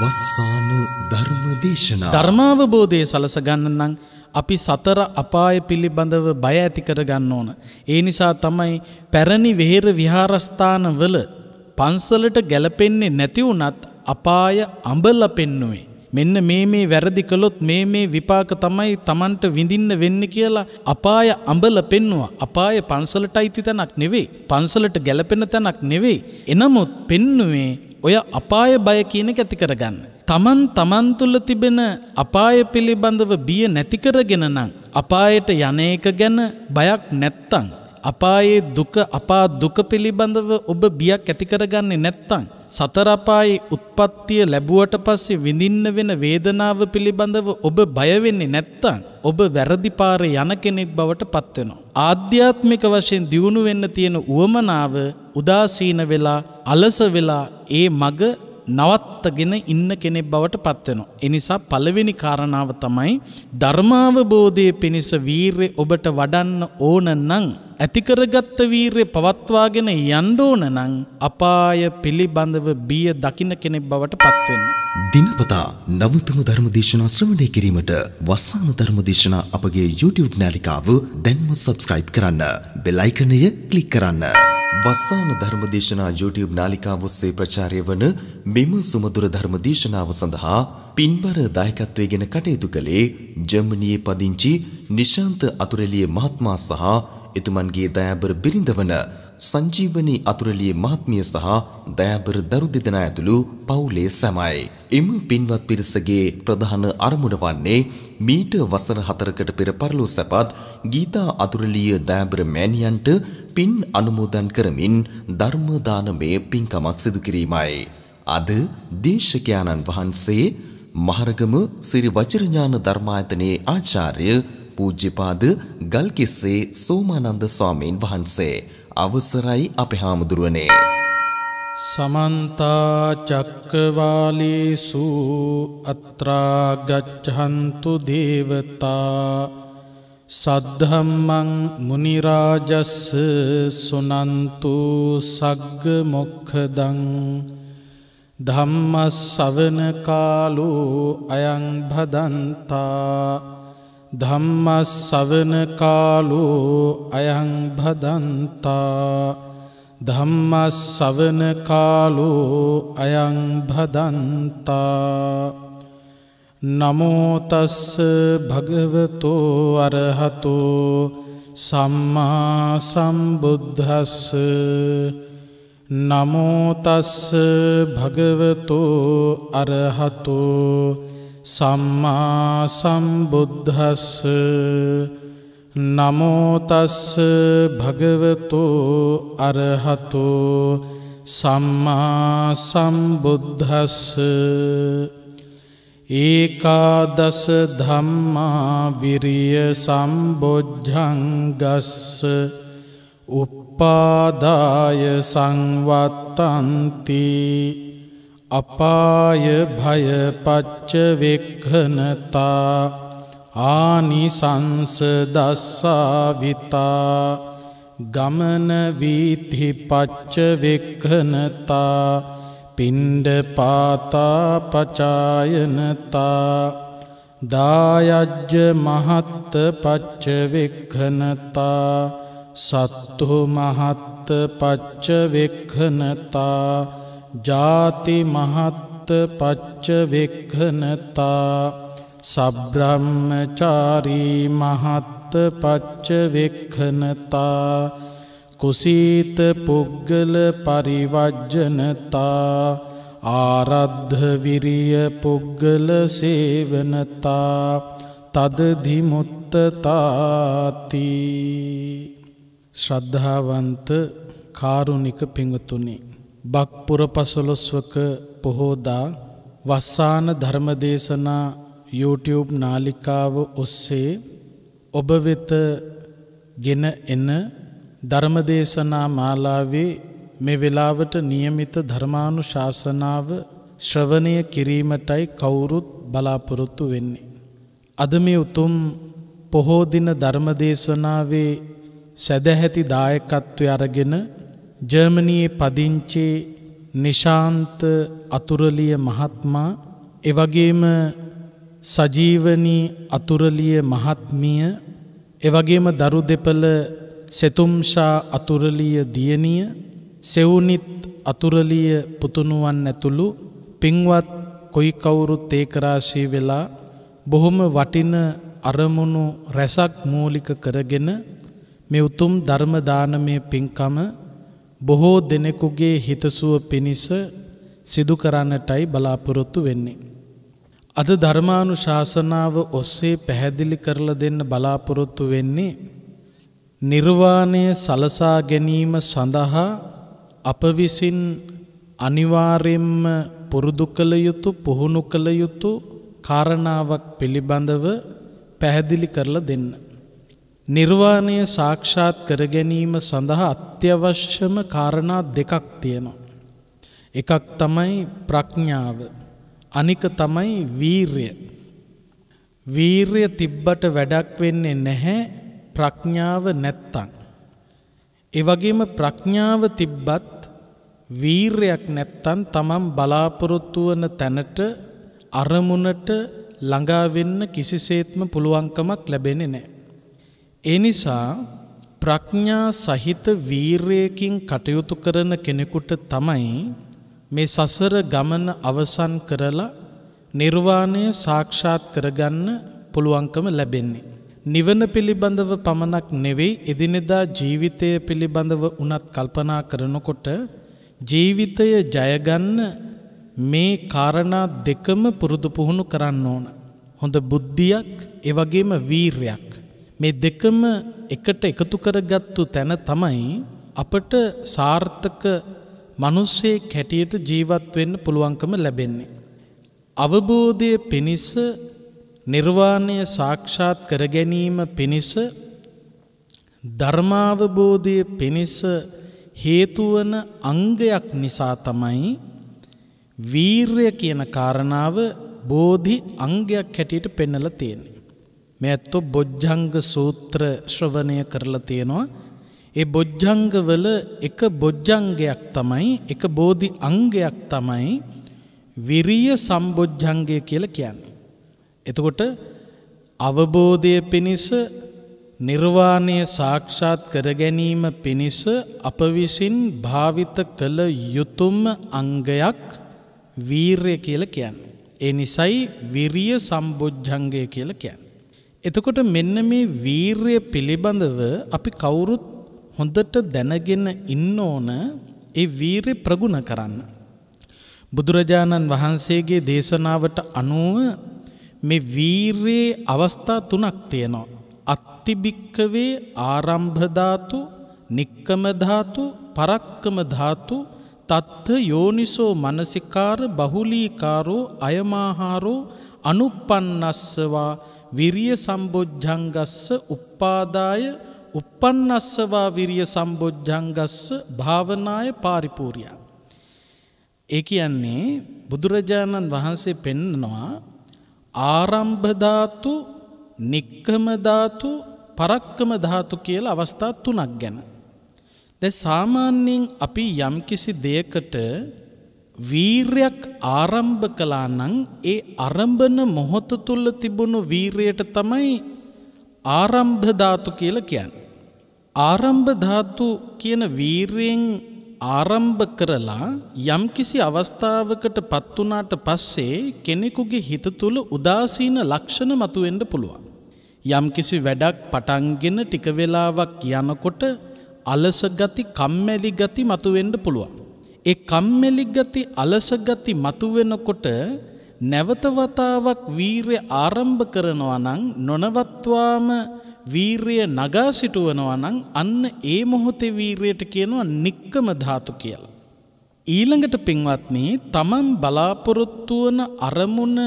වස්සාන ධර්ම දේශනා ධර්මාවබෝධය සලසගන්න නම් අපි සතර අපාය පිළිබඳව බය ඇති කරගන්න ඕන. ඒ නිසා තමයි පැරණි වෙහෙර විහාරස්ථානවල පන්සලට ගැලපෙන්නේ නැතිවුනත් අපාය අඹල පෙන්නුවේ. මෙන්න මේ මේ වැරදි කළොත් මේ මේ විපාක තමයි තමන්ට විඳින්න වෙන්න කියලා අපාය අඹල පෙන්නවා. අපාය පන්සලට අයිති තැනක් නෙවෙයි. පන්සලට ගැලපෙන තැනක් නෙවෙයි. එනමුත් පෙන්නුවේ ඔය අපාය බය කියන එක ඇති කරගන්න. තමන් තමන් තුළ තිබෙන අපාය පිළිබඳව බිය නැති කරගෙන නම් අපායට යන එක ගැන බයක් නැත්තම් අපායේ දුක අපා දුක පිළිබඳව ඔබ බියක් ඇති කරගන්නේ නැත්තම් සතර අපායේ උත්පත්තිය ලැබුවට පස්සේ විඳින්න වෙන වේදනාව පිළිබඳව ඔබ බය වෙන්නේ නැත්තම් ඔබ වැරදි පාරේ යන කෙනෙක් බවට පත් වෙනවා. ආධ්‍යාත්මික වශයෙන් දියුණු වෙන්න තියෙන උවමනාව උදාසීන වෙලා අලස වෙලා ඒ මග නවත්තගෙන ඉන්න කෙනෙක් බවට පත්වෙනවා. එනිසා පළවෙනි කාරණාව තමයි ධර්මාවබෝධය පිණිස වීර්ය ඔබට වඩන්න ඕන නං. ඇතිකරගත්ත වීර්ය පවත්වාගෙන යන්ඩෝන නං අපාය පිළිබඳව බිය දකින කෙනෙක් බවට පත්වෙන්න. දිනපතා නමුතම ධර්මදේශනා ශ්‍රවණය කිරීමට වස්සාන ධර්මදේශනා අපගේ YouTube නාලිකාව දැන්ම සබස්ක්‍රයිබ් කරන්න. බෙලයිකනය ක්ලික් කරන්න. වස්සාන ධර්මදේශනා YouTube නාලිකාව ඔස්සේ ප්‍රචාරය වන මෙම සුමදුර ධර්මදේශනාව සඳහා පින්බර දායකත්වයෙන් කටයුතු කළේ ජර්මනියේ පදිංචි නිශාන්ත අතුරෙලිය මහත්මයා සහ එතුමන්ගේ දයාබර බිරිඳ වන සංජීවනී අතුරලිය මහත්මිය සහ දයාබර දරු දෙදෙනා ඇතුළු පවුලේ සැමයි. එම පින්වත් පිරිසගේ ප්‍රධාන අරමුණ වන්නේ මීට වසර හතරකට පෙර පරලෝ සැපත් ගීතා අතුරලිය දයාබර මෑණියන්ට පින් අනුමෝදන් කරමින් ධර්ම දානමය පින්කමක් සිදු කිරීමයි. අද දේශකයාණන් වහන්සේ මහරගම සිරි වජිරඥාන ධර්මායතනයේ ආචාර්ය පූජ්‍යපාද ගල්කිස්සේ සෝමානන්ද ස්වාමීන් වහන්සේ. අවසරයි අපේ හාමුදුරුවනේ. සමන්තා චක්කවාලේසු අත්‍රාගච්ඡන්තු දේවතා. සද්ධම්මං මුනිරාජස්ස සුනන්තු සග්ග මොක්ඛදං. ධම්මස්සවන කාලෝ අයං භදන්තා. ධම්මස්සවන කාලෝ අයං භදන්තා. ධම්මස්සවන කාලෝ අයං භදන්තා. නමෝතස්ස භගවතෝ අරහතෝ. සම්මා සම්බුද්ධස්ස නමෝතස්ස භගවතෝ අරහතෝ. සම්මා සම්බුද්ධස්ස නමෝතස්ස භගවතෝ අරහතෝ සම්මා සම්බුද්ධස්ස ඒකාදස ධම්මා විරිය සම්බොජ්ජංගස්ස උප්පාදාය සංවත්තන්තිී අපාය භය පච්චවෙක්හනතා ආනිසංස දස්සාවිතා ගමන වීති පච්චවෙක්හනතා පින්ඩ පාතා පචායනතා දායජ්‍ය මහත්ත පච්චවෙක්හනතා සත්තු මහත්ත පච්චවෙක්හනතා ජාති මහත්ත පච්ච වෙක්හනතා සබ්‍රහ්මචාරී මහත්ත පච්ච වෙක්හනතා කුසීත පුද්ගල පරිවජ්ජනතා ආරද්ධ විරිය පුද්ගල සේවනතා තදදිමුත්තතාති ශ්‍රද්ධාවන්ත කාරුණික පිංගතුනි බක්පුර පසළොස්වක පොහෝදා වස්සාන ධර්මදේශනා YouTube නාලිකාව ඔස්සේ ඔබ වෙත ගෙන එන ධර්මදේශනා මාලාවේ මේ වෙලාවට નિયમિત ධර්මානු ශාසනාව ශ්‍රවණය කිරීමටයි කවුරුත් බලාපොරොත්තු වෙන්නේ. අද මේ උතුම් පොහෝ දින ධර්මදේශනාවේ සැදැහැති දායකත්වය අරගෙන ජර්මනයේ පදිංචි නිශාන්ත අතුරලිය මහත්මා එවගේම සජීවනී අතුරලිය මහත්මිය එවගේම දරු දෙපළ සෙතුම්ෂා අතුරලිය දියණිය සෙවුනිත් අතුරලිය පුතුණුවන් ඇතුළු පින්වත් කොයි කවුරුත් ඒකරාශී වෙලා බොහොම වටින අරමුණු රැසක් මූලික කරගෙන මේ උතුම් ධර්ම දානමය පින්කම බොහෝ දෙනෙකුගේ හිතසුව පිණිස සිදු කරන්නටයි බලාපොරොත්තු වෙන්නේ. අද ධර්මානු ශාසනාව ඔස්සේ පැහැදිලි කරලා දෙන්න බලාපොරොත්තු වෙන්නේ නිර්වාණය සලසා ගැනීම සඳහා අප විසින් අනිවාර්යෙන්ම පුරුදු කළ යුතු පුහුණු කළ යුතු කාරණාවක් පිළිබඳව පැහැදිලි කරලා දෙන්න. නිර්වාණය සාක්ෂාත් කර ගැනීම සඳහා අත්‍යවශ්‍යම කාරණා දෙකක් තියෙනවා. එකක් තමයි ප්‍රඥාව. අනික තමයි වීර්ය. වීර්ය තිබ්බට වැඩක් වෙන්නේ නැහැ ප්‍රඥාව නැත්තං. එවගේම ප්‍රඥාව තිබ්බත් වීර්යක් නැත්තන් තමන් බලාපොරොත්තු වන තැනට අරමුණට ළඟාවෙන්න කිසිසේත්ම පුළුවන්කමක් ලැබෙන නෑ. ඒ නිසා ප්‍රඥා සහිත වීර්යයකින් කටයුතු කරන කෙනෙකුට තමයි මේ සසර ගමන අවසන් කරලා නිර්වාණය සාක්ෂාත් කරගන්න පුළුවන්කම ලැබෙන්නේ. නිවන පිළිබඳව පමණක් නෙවෙයි එදිනෙදා ජීවිතය පිළිබඳව උනත් කල්පනා කරනකොට ජීවිතය ජයගන්න මේ කාරණා දෙකම පුරුදු පුහුණු කරන්න ඕන. හොඳ බුද්ධියක් එවගේම වීර්යක්. මේ දෙකම එකට එකතු කරගත්තු තැන තමයි අපට සාර්ථක මනුස්සේ කැටියට ජීවත් වෙන්න පුළුවන්කම ලැබෙන්නේ. අවබෝධය පිණිස නිර්වාණය සාක්ෂාත් කරගැනීම පිණිස ධර්මාවබෝධය පිණිස හේතුවන අංගයක් නිසා තමයි වීර්ය කියන කාරණාව බෝධි අංගයක් හැටියට පෙන්නල තියෙන්නේ. මේ ඇත්තෝ බොජ්ජංග සූත්‍ර ශ්‍රවණය කරලා තියෙනවා. ඒ බොජ්ජංගවල එක බොජ්ජංගයක් තමයි එක බෝධි අංගයක් තමයි විරිය සම්බොජ්ජංගය කියල කියන්නේ. එතකොට අවබෝධය පිණිස නිර්වාණය සාක්ෂාත් කරගැනීම පිණිස අප විසින් භාවිත කළ යුතුම් අංගයක් වීර්ය කියල කියන්න. ඒ නිසයි විරිය සම්බෝජ්ජංගය කියල කියන්න. එතකොට මෙන්න මේ වීර්ය පිළිබඳව අපි කවුරුත් හොඳට දැනගෙන ඉන්න ඕන ඒ වීර්ය ප්‍රගුණ කරන්න. බුදුරජාණන් වහන්සේගේ දේශනාවට අනුව මේ වීර්යේ අවස්ථා තුනක් තියෙනවා. අත්තිභික්කවේ ආරම්භධාතු නික්කමධාතු පරක්කමධාතු තත්ත යෝනිසෝ මනසිකාර බහුලීකාරෝ අයමාහාරෝ අනුපන්නස්සවා විරිය සම්බොජ්ජංගස්ස උප්පාදාය උපන්නස්සවා විරිය සම්බොජ්ජංගස්ස භාවනාය පාරිපූරයා. ඒ කියන්නේ බුදුරජාණන් වහන්සේ පෙන්නනවා ආරම්භධාතු නික්කමධාතු පරක්කම ධාතු කියල අවස්ථා තුනක් ගැන. දැ සාමාන්‍යයෙන් අපි යම්කිසි දෙයකට වීර්යක් ආරම්භ කලා නං ඒ අරම්භන මොහොත තුල්ල තිබුණු වීරයට තමයි ආරම්භධාතු කියල කියන්න. ආරම්භධාතු කියන වීරයෙන් ආරම්භ කරලා යම්කිසි අවස්ථාවකට පත්වනාට පස්සේ කෙනෙකුගේ හිත තුළ උදාසීන ලක්ෂණ මතුවෙන්ඩ පුළුවන්. යම්කිසි වැඩක් පටන්ගෙන ටික වෙලාවක් යනකොට අලස ගති කම්මැලි ගති මතුවෙන්ඩ පුළුවන්. ඒ කම්මැලි ගති අලස ගති මතුවෙනකොට නැවතවතාවක් වීරය ආරම්භ කරනවා නං නොනවත්වාම වීර්ය නගා සිටුවනවා නම් අන්න ඒ මොහොතේ වීර්යට කියනවා නික්කම ධාතු කියලා. ඊළඟට පින්වත්නි තමන් බලාපොරොත්තු වන අරමුණ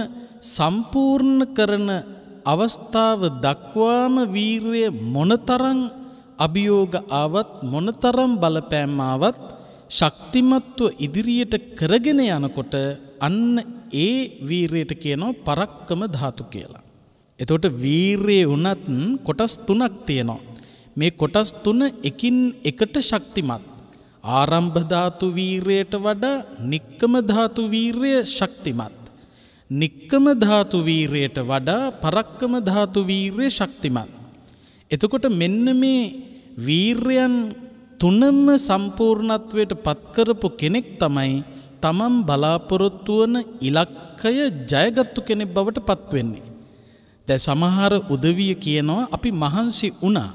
සම්පූර්ණ කරන අවස්ථාව දක්වාම වීර්ය මොනතරම් අභියෝග ආවත් මොනතරම් බලපෑම් ආවත් ශක්තිමත්ව ඉදිරියට කරගෙන යනකොට අන්න ඒ වීරයට කියනවා පරක්කම ධාතු කියලා. එතකොට වීර්යය වනත් කොටස් තුනක් තියෙනවා. මේ කොටස් තුන එකින් එකට ශක්තිමත්. ආරම්භධාතු වීරයට වඩා නික්කම ධාතු වීරය ශක්තිමත්. නික්කම ධාතු වීරයට වඩා පරක්කම ධාතු වීරය ශක්තිමත්. එතකොට මෙන්න මේ වීර්යයන් තුනම සම්පූර්ණත්වයට පත්කරපු කෙනෙක් තමයි තමන් බලාපොරොත්තු වන ඉලක්කය ජයගත්තු කෙනෙක් බවට පත්වෙන්නේ. දැ සමහර උදවිය කියනවා අපි මහන්සි වුණා.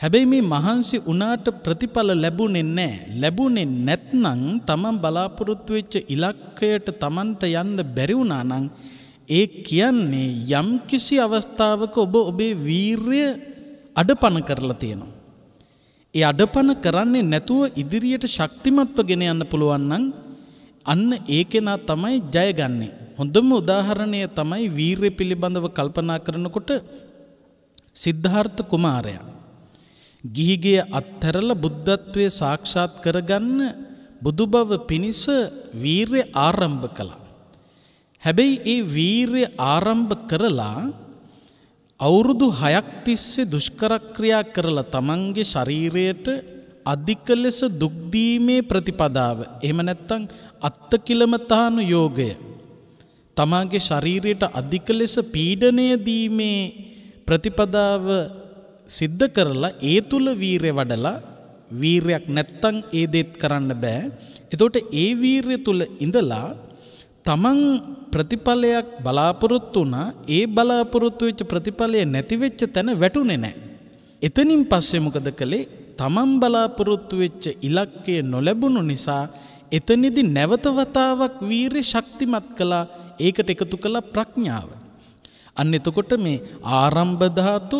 හැබැයි මේ මහන්සි වනාට ප්‍රතිඵල ලැබුණෙන් නෑ ලැබුණෙන් නැත්නං තමන් බලාපොරොත්තු වෙච්ච ඉලක්කයට තමන්ට යන්න බැරිවුණානං ඒ කියන්නේ යම් කිසි අවස්ථාවක ඔබ ඔබේ වීර්ය අඩපන කරලා තියෙනවා. ඒ අඩපන කරන්නේ නැතුව ඉදිරියට ශක්තිමත්ව ගෙන යන්න පුළුවන්නන් අන්න ඒ කෙනා තමයි ජයගන්නේ. හොඳම උදාහරණය තමයි වීර්ය පිළිබඳව කල්පනා කරනකොට සිද්ධාර්ථ කුමාරයා. ගිහිගේ අත්හැරල බුද්ධත්වය සාක්ෂාත් කරගන්න බුදුබව පිණිස වීර්ය ආරම්භ කළා. හැබැයි ඒ වීර්ය ආරම්භ කරලා අවුරුදු හයක් තිස්සේ දුෂ්කරක්‍රියා කරලා තමන්ගේ ශරීරයට අධික ලෙස දුක්දීමේ ප්‍රතිපදාව එහම නැත්තං අත්ත කිලමතානු යෝගය තමාගේ ශරීරයට අධික ලෙස පීඩනය දීමේ ප්‍රතිපදාව සිද්ධ කරලා ඒ තුළ වීරය වඩලා වීරයක් නැත්තං ඒ දෙත් කරන්න බෑ. එතෝට ඒ වීරය තුළ ඉඳලා තමන් ප්‍රතිඵලයක් බලාපොරොත්තු වනා ඒ බලාපොරොත්තු වෙච්ච ප්‍රතිඵලය නැතිවෙච්ච තැන වැටුනේ නෑ. එතනින් පස්සේ මොකද කළේ තමන් බලාපොරොත්තු වෙච්ච ඉලක්කය නොලැබුණු නිසා එතනිදි නැවතවතාවක් වීරය ශක්තිමත් කළා ඒකට එකතු කළ ප්‍රඥාව. අන්න එතකොට මේ ආරම්භධාතු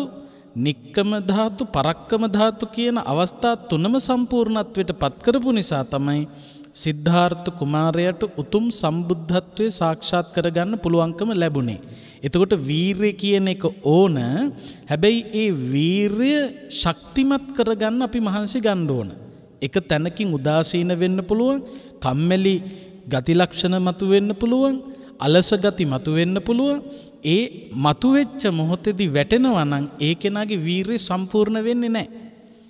නික්කම ධාතු පරක්කම ධාතු කියන අවස්ථා තුනම සම්පූර්ණත්වයට පත්කරපු නිසා තමයි සිද්ධාර්ථ කුමාරයට උතුම් සම්බුද්ධත්වය සාක්ෂාත් කරගන්න පුළුවන්කම ලැබුණේ. එතකොට වීර්ය කියන එක ඕන හැබැයි ඒ වීර්ය ශක්තිමත් කරගන්න අපි මහන්සි ගන්න ඕන. එක තැනකින් උදාසීන වෙන්න පුළුවන් කම්මැලි ගතිලක්ෂණ මතු වෙන්න පුළුවන් අලස ගති මතු වෙන්න පුළුවන් ඒ මතුවෙච්ච මොහොතෙදි වැටෙනවා නම් ඒ කෙනාගේ වීරය සම්පූර්ණ වෙන්නේ නැහැ.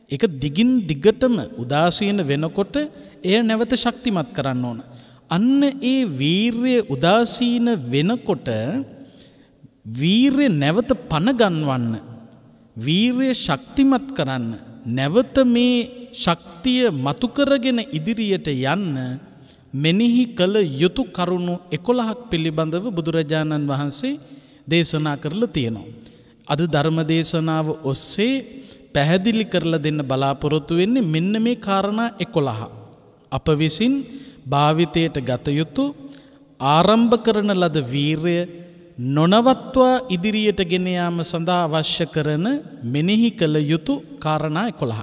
එක දිගින් දිගටම උදාසීන වෙනකොට එය නැවත ශක්තිමත් කරන්න ඕන. අන්න ඒ වීර්ය උදාසීන වෙනකොට වීර්ය නැවත පණගන්වන්න. වීර්ය ශක්තිමත් කරන්න. නැවත මේ ශක්තිය මතුකරගෙන ඉදිරියට යන්න මෙනෙහි කළ යුතු කරුණු එකොළහක් පිළිබඳව බුදුරජාණන් වහන්සේ දේශනා කරලා තියෙනවා. අද ධර්ම දේශනාව ඔස්සේ පැහැදිලි කරලා දෙන්න බලාපොරොත්තු වෙන්නේ මෙන්න මේ කාරණා එකොළහ. අප විසින් භාවිතයට ගත යුතු ආරම්භ කරන ලද වීරය නොනවත්වා ඉදිරියට ගෙනයාම සඳහා අවශ්‍ය කරන මෙනෙහි කළ යුතු කාරණා එකොළහ.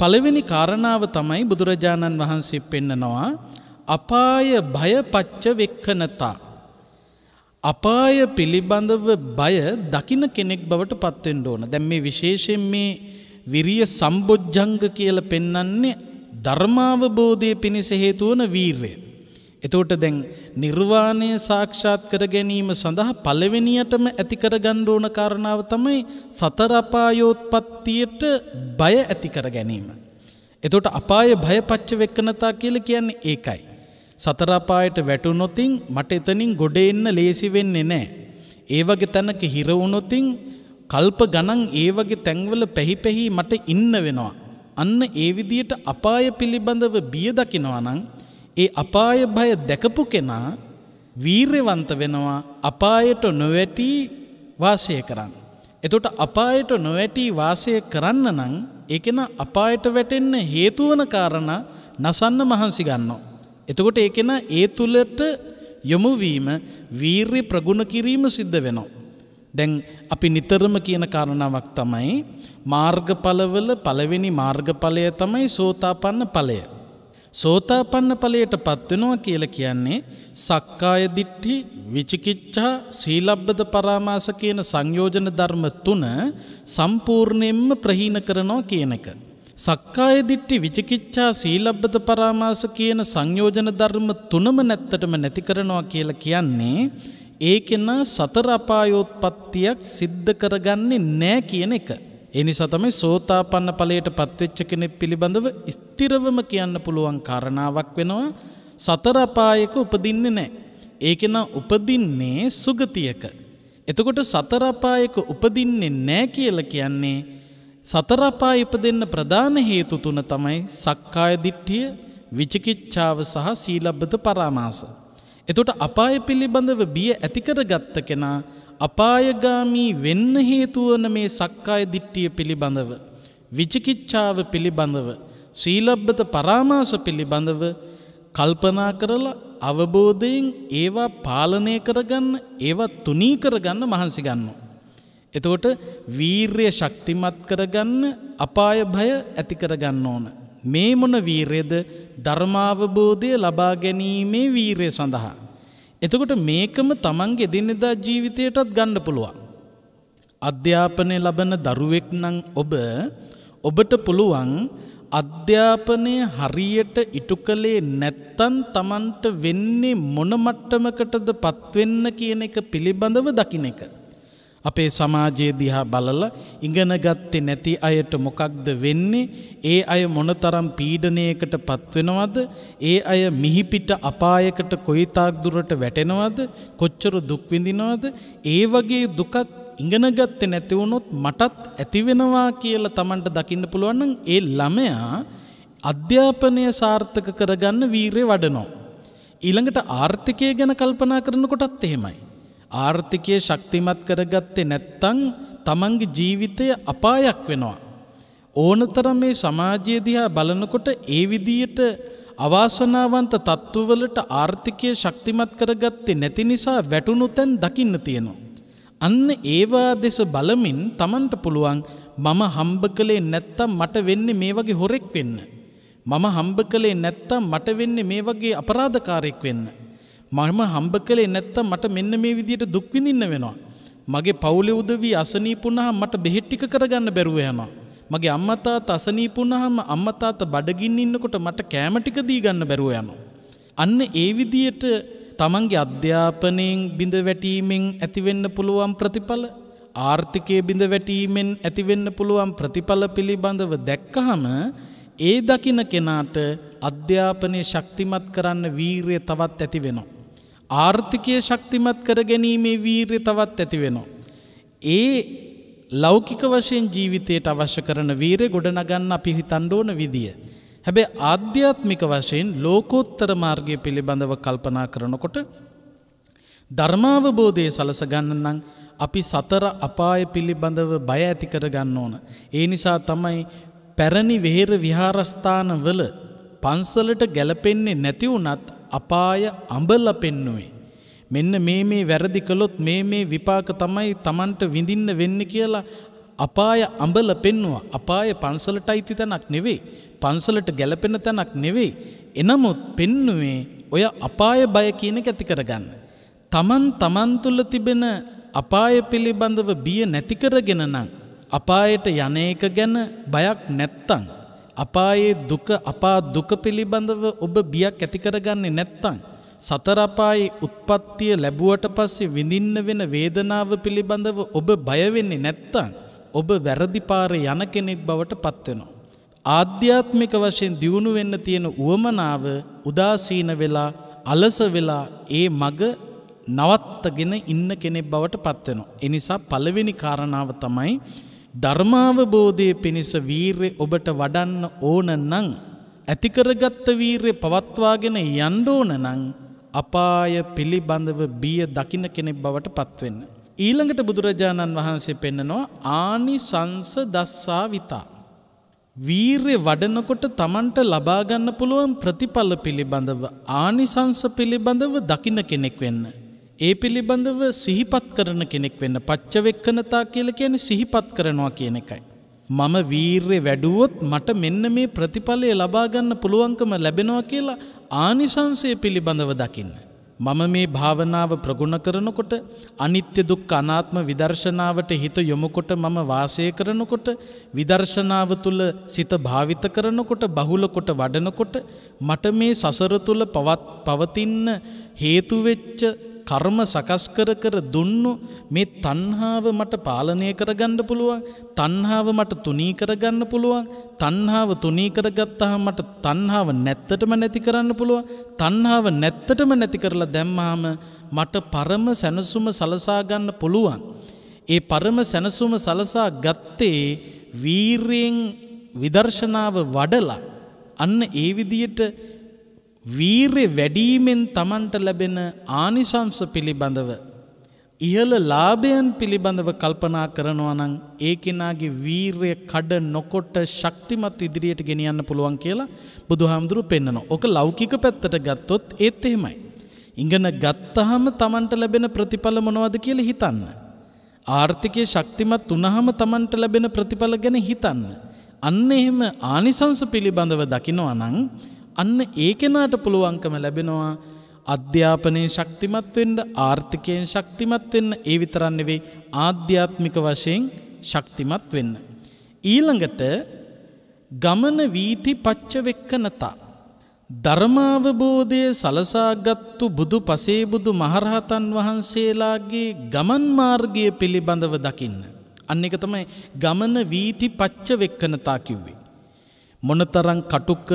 පළවෙනි කාරණාව තමයි බුදුරජාණන් වහන්සේ පෙන්නනවා අපාය භයපච්ච වෙක්කනතා. අපාය පිළිබඳව බය දකින කෙනෙක් බවට පත්වෙන්ඩ ඕන දැම් මේ විශේෂයෙන් මේ විරිය සම්බොජ්ජංග කියල පෙන්නන්නේ ධර්මාවබෝධය පිණිස හේතුවන වීර්ය. එතෝට දැන් නිර්වාණය සාක්ෂාත් කර ගැනීම සඳහා පළවෙනියටම ඇතිකර ගණ්ඩෝන කාරණාව තමයි සතරපායෝත්පත්තියට බය ඇතිකර ගැනීම. එතොට අපාය භය පච්ච වෙක්කනතා කියල කියන්නේ ඒකයි. සතරපායට වැටුනොතින් මට එතනින් ගොඩ එන්න ලේසි වෙන්නේ නෑ. ඒවගේ තැනක හිරවුනොතින් කල්ප ගණන් ඒවගේ තැන්වල පැහි පැහි මට ඉන්න වෙනවා. අන්න ඒ විදියට අපාය පිළිබඳව බිය දකිනවනං ඒ අපාය භය දැකපු කෙනා වීර්යවන්ත වෙනවා අපායට නොවැටී වාසය කරන්න. එතොට අපායට නොවැටී වාසය කරන්න නං එකන අපායට වැටෙන්න හේතුවන කාරණ නසන්න මහන්සි ගන්නවා. එතකොට ඒකෙන ඒ තුළට යොමුවීම වීර්ය ප්‍රගුණ කිරීම සිද්ධ වෙනවා. දැන් අපි නිතරම කියන කාරණාවක් තමයි මාර්ගඵලවල පළවෙනි මාර්ගඵලය තමයි සෝතාපන්න ඵලය. සෝතාපන්න ඵලයට පත්වෙනවා කියලා කියන්නේ සක්කාය දිට්ඨි විචිකිච්ඡා සීලබ්බත පරාමාස කියන සංයෝජන ධර්ම තුන සම්පූර්ණයෙන්ම ප්‍රහීන කරනවා කියන එක. සක්කාය දිට්ටි විචිකිච්ඡා සීලබ්බත පරාමාස කියන සංයෝජන ධර්ම තුනම නැත්තටම නැති කරනවා කියලා කියන්නේ ඒකෙන සතර අපායෝත්පත්තියක් සිද්ධ කරගන්නේ නෑ කියන එක. එනිසා තමයි සෝතාපන්න ඵලයට පත්වෙච්ච කෙනෙක් පිළිබඳව ස්ථිරවම කියන්න පුළුවන් කාරණාවක් වෙනවා සතර අපායක උපදින්නේ නැහැ. ඒකෙන උපදින්නේ සුගතියක. එතකොට සතර අපායක උපදින්නේ නැහැ කියලා කියන්නේ සතර අපාය ඉපදෙන්න ප්‍රධාන හේතු තුන තමයි සක්කාය දිට්ඨිය, විචිකිච්ඡාව සහ සීලබ්බත පරාමාස. එතකොට අපාය පිළිබඳව බිය ඇති කරගත්ත කෙනා අපායගාමී වෙන්න හේතු වන මේ සක්කාය දිට්ඨිය පිළිබඳව විචිකිච්ඡාව පිළිබඳව සීලබ්බත පරාමාස පිළිබඳව කල්පනා කරලා අවබෝධයෙන් ඒවා පාලනය කරගන්න ඒවා තුනී කරගන්න මහන්සි ගන්නවා. එතකොට වීර්ය ශක්තිමත් කරගන්න අපාය භය ඇති කරගන්න ඕන. මේ මොන වීරයද ධර්මාවබෝධය ලබා ගැනීමේ වීරය සඳහා. එතකොට මේකම තමන්ගේ එදිනෙදා ජීවිතයටත් ගන්න පුළුවන්. අධ්‍යාපනය ලබන දරුවෙක් නම් ඔබ ඔබට පුළුවන් අධ්‍යාපනය හරියට ඉටු කළේ නැත්තන් තමන්ට වෙන්නේ මොන මට්ටමකටද පත්වෙන්න කියන එක පිළිබඳව දකින එක. අපේ සමාජයේ දිහා බලලා ඉගෙන ගත්තේ නැති අයට මොකක්ද වෙන්නේ? ඒ අය මොනතරම් පීඩනයකට පත්වෙනවද? ඒ අය මිහිපිට අපායකට කොයිතාක් දුරට වැටෙනවද? කොච්චර දුක් විඳිනවද? ඒ වගේ දුකක් ඉගෙන ගත්තේ නැති වුණොත් මටත් ඇතිවෙනවා කියලා Tamanට දකින්න පුළුවන් නම් ඒ ළමයා අධ්‍යාපනය සාර්ථක කරගන්න වීරය වඩනවා. ඊළඟට ආර්ථිකය ගැන කල්පනා කරනකොටත් එහෙමයි. ආර්ථිකය ශක්තිමත් කරගත්තේ නැත්තං තමන්ගේ ජීවිතය අපායක් වෙනවා. ඕනතරම් මේ සමාජය දිහා බලනකොට ඒ විදියට අවාසනාවන්ත තත්ත්වවලට ආර්ථිකය ශක්තිමත් කරගත්තේ නැති නිසා වැටුණු තැන් දකින්න තියෙනවා. අන්න ඒවා දෙස බලමින් තමන්ට පුළුවන් මම හම්බ කළේ නැත්තම් මට වෙන්නේ මේ වගේ හොරෙක් වෙන්න. මම හම්බ කළේ නැත්තම් මට වෙන්නේ මේ වගේ අපරාධකාරයෙක් වෙන්න. මම හම්බ කළේ නැත්තම් මට මෙන්න මේ විදියට දුක් විඳින්න වෙනවා. මගේ පවුලේ උදවි අසනීපුණාම මට බෙහෙත් ටික කරගන්න බැරුව යනවා. මගේ අම්මා තාත්තා අසනීපුණාම අම්මා තාත්තා බඩගින්න ඉන්නකොට මට කෑම ටික දී ගන්න බැරුව යනවා. අන්න ඒ විදියට තමන්ගේ අධ්‍යාපනයෙන් බිඳ වැටීමෙන් ඇතිවෙන්න පුළුවන් ප්‍රතිඵල ආර්ථිකය බිඳ වැටීමෙන් ඇතිවෙන්න පුළුවන් ප්‍රතිඵල පිළිබඳව දැක්කහම ඒ දකින කෙනාට අධ්‍යාපනය ශක්තිමත් කරන්න වීරය තවත් ඇති වෙනවා. ආර්ථිකය ශක්තිමත් කර ගැනීමේ වීර්ය තවත් ඇති වෙනවා. ඒ ලෞකික වශයෙන් ජීවිතයට අවශ්‍ය කරන වීරය ගොඩනගන්න අපි හිතන්ඩෝන විදිය. හැබැ ආධ්‍යාත්මික වශයෙන් ලෝකෝත්තර මාර්ගය පිළිබඳව කල්පනා කරනකොට ධර්මාවබෝධය සලසගන්න නම් අපි සතර අපාය පිළිබඳව බය ඇති කරගන්න ඕන. ඒ නිසා තමයි පැරණි වෙහෙර විහාරස්ථාන වල පන්සලට ගැලපෙන්නේ නැතිවුනත් අපාය අඹල පෙන්නුවේ. මෙන්න මේ මේ වැරදි කළොත් මේ මේ විපාක තමයි තමන්ට විඳින්න වෙන්න කියලා අපාය අඹල පෙන්නවා. අපාය පන්සලට අයිති තැනක් නෙවෙයි. පන්සලට ගැලපෙන තැනක් නෙවෙයි. එනමුත් පෙන්නුවේ ඔය අපාය බය කියන එක ඇති කරගන්න. තමන් තමන් තුළ තිබෙන අපාය පිළිබඳව බිය නැති කරගෙන නම් අපායට යන එක ගැන බයක් නැත්තම් අපායේ දුක අපා දුක පිළිබඳව ඔබ බියක් ඇති කරගන්නේ නැත්තම් සතර අපායේ උත්පත්තිය ලැබුවට පස්සේ විඳින්න වෙන වේදනාව පිළිබඳව ඔබ බය වෙන්නේ නැත්තම් ඔබ වැරදි පාරේ යන කෙනෙක් බවට පත් වෙනවා. ආධ්‍යාත්මික වශයෙන් දියුණු වෙන්න තියෙන උවමනාව උදාසීන වෙලා අලස වෙලා ඒ මග නවත්තගෙන ඉන්න කෙනෙක් බවට පත් වෙනවා. ඒ නිසා පළවෙනි කාරණාව තමයි ධර්මාවබෝධය පිණිස වීර්ය ඔබට වඩන්න ඕන නං ඇතිකරගත්ත වීර්ය පවත්වාගෙන යන්ඩෝන නං අපාය පිළිබඳව බිය දකින කෙනෙක් බවට පත්වෙන්න. ඊළඟට බුදුරජාණන් වහන්සේ පෙන්නනවා ආනි සංස දස්සා විතා. වීර්ය වඩනකොට තමන්ට ලබාගන්න පුළුවන් ප්‍රතිඵල පිළිබඳව ආනිසංස පිළිබඳව දකින කෙනෙක් වෙන්න. ඒ පිළිබඳව සිහිපත් කරන කෙනෙක් වෙන්න පච්චවෙක්කනතා කියල කියන සිහිපත් කරනවා කියන එකයි. මම වීර්ය වැඩුවොත් මට මෙන්න මේ ප්‍රතිඵලය ලබාගන්න පුළුවන්කම ලැබෙනවා කියලා ආනිසංසය පිළිබඳව දකින්න. මම මේ භාවනාව ප්‍රගුණ කරනකොට අනිත්‍ය දුක් අනාත්ම විදර්ශනාවට හිත යොමුකොට මම වාසය කරනකොට විදර්ශනාව තුළ සිත භාවිත කරනකොට බහුලකොට වඩනකොට මට මේ සසර තුළ පවත් පවතින්න හේතුවෙච්ච කර්ම සකස් කර කර දුන්නු මේ තණ්හාව මට පාලනය කරගන්න පුළුවන් තණ්හාව මට තුනී කරගන්න පුළුවන් තණ්හාව තුනී කරගත්තාම මට තණ්හාව නැත්තටම නැති කරන්න පුළුවන් තණ්හාව නැත්තටම නැති කරලා දැම්මාම මට පරම සැනසුම සලසා ගන්න පුළුවන්. ඒ පරම සැනසුම සලසා ගත්තේ වීරයෙන් විදර්ශනාව වඩලා. අන්න ඒ විදියට වීරය වැඩීමෙන් තමන්ට ලැබෙන ආනිසංස පිළිබඳව ඉහළ ලාභයන් පිළිබඳව කල්පනා කරනවා නම් ඒ කෙනාගේ වීරය කඩ නොකොට ශක්තිමත් ඉදිරියට ගෙනියන්න පුළුවන් කියලා බුදුහාමුදුරු පෙන්වනවා. ඕක ලෞකික පැත්තට ගත්තොත් ඒත් එහෙමයි. ඉගෙන ගත්තහම තමන්ට ලැබෙන ප්‍රතිඵල මොනවද කියලා හිතන්න. ආර්ථිකයේ ශක්තිමත් වුණාම තමන්ට ලැබෙන ප්‍රතිඵල ගැන හිතන්න. අන්න එහෙම ආනිසංස පිළිබඳව දකිනවා නම් අන්න ඒ කෙනාට පුළුවන්කම ලැබෙනවා අධ්‍යාපනයේ ශක්තිමත් වෙන්න ආර්ථිකයෙන් ශක්තිමත් වෙන්න ඒ විතරක් නෙවෙයි ආධ්‍යාත්මික වශයෙන් ශක්තිමත් වෙන්න. ඊළඟට ගමන වීති පච්ච වෙක්කනතා ධර්මාවබෝධය සලසාගත්තු බුදු පසේබුදු මහරහතන් වහන්සේලාගේ ගමන් මාර්ගය පිළිබඳව දකින්න. අන්න එක තමයි ගමන වීති පච්ච වෙක්කනතා කිව්වේ. මොනතරං කටුක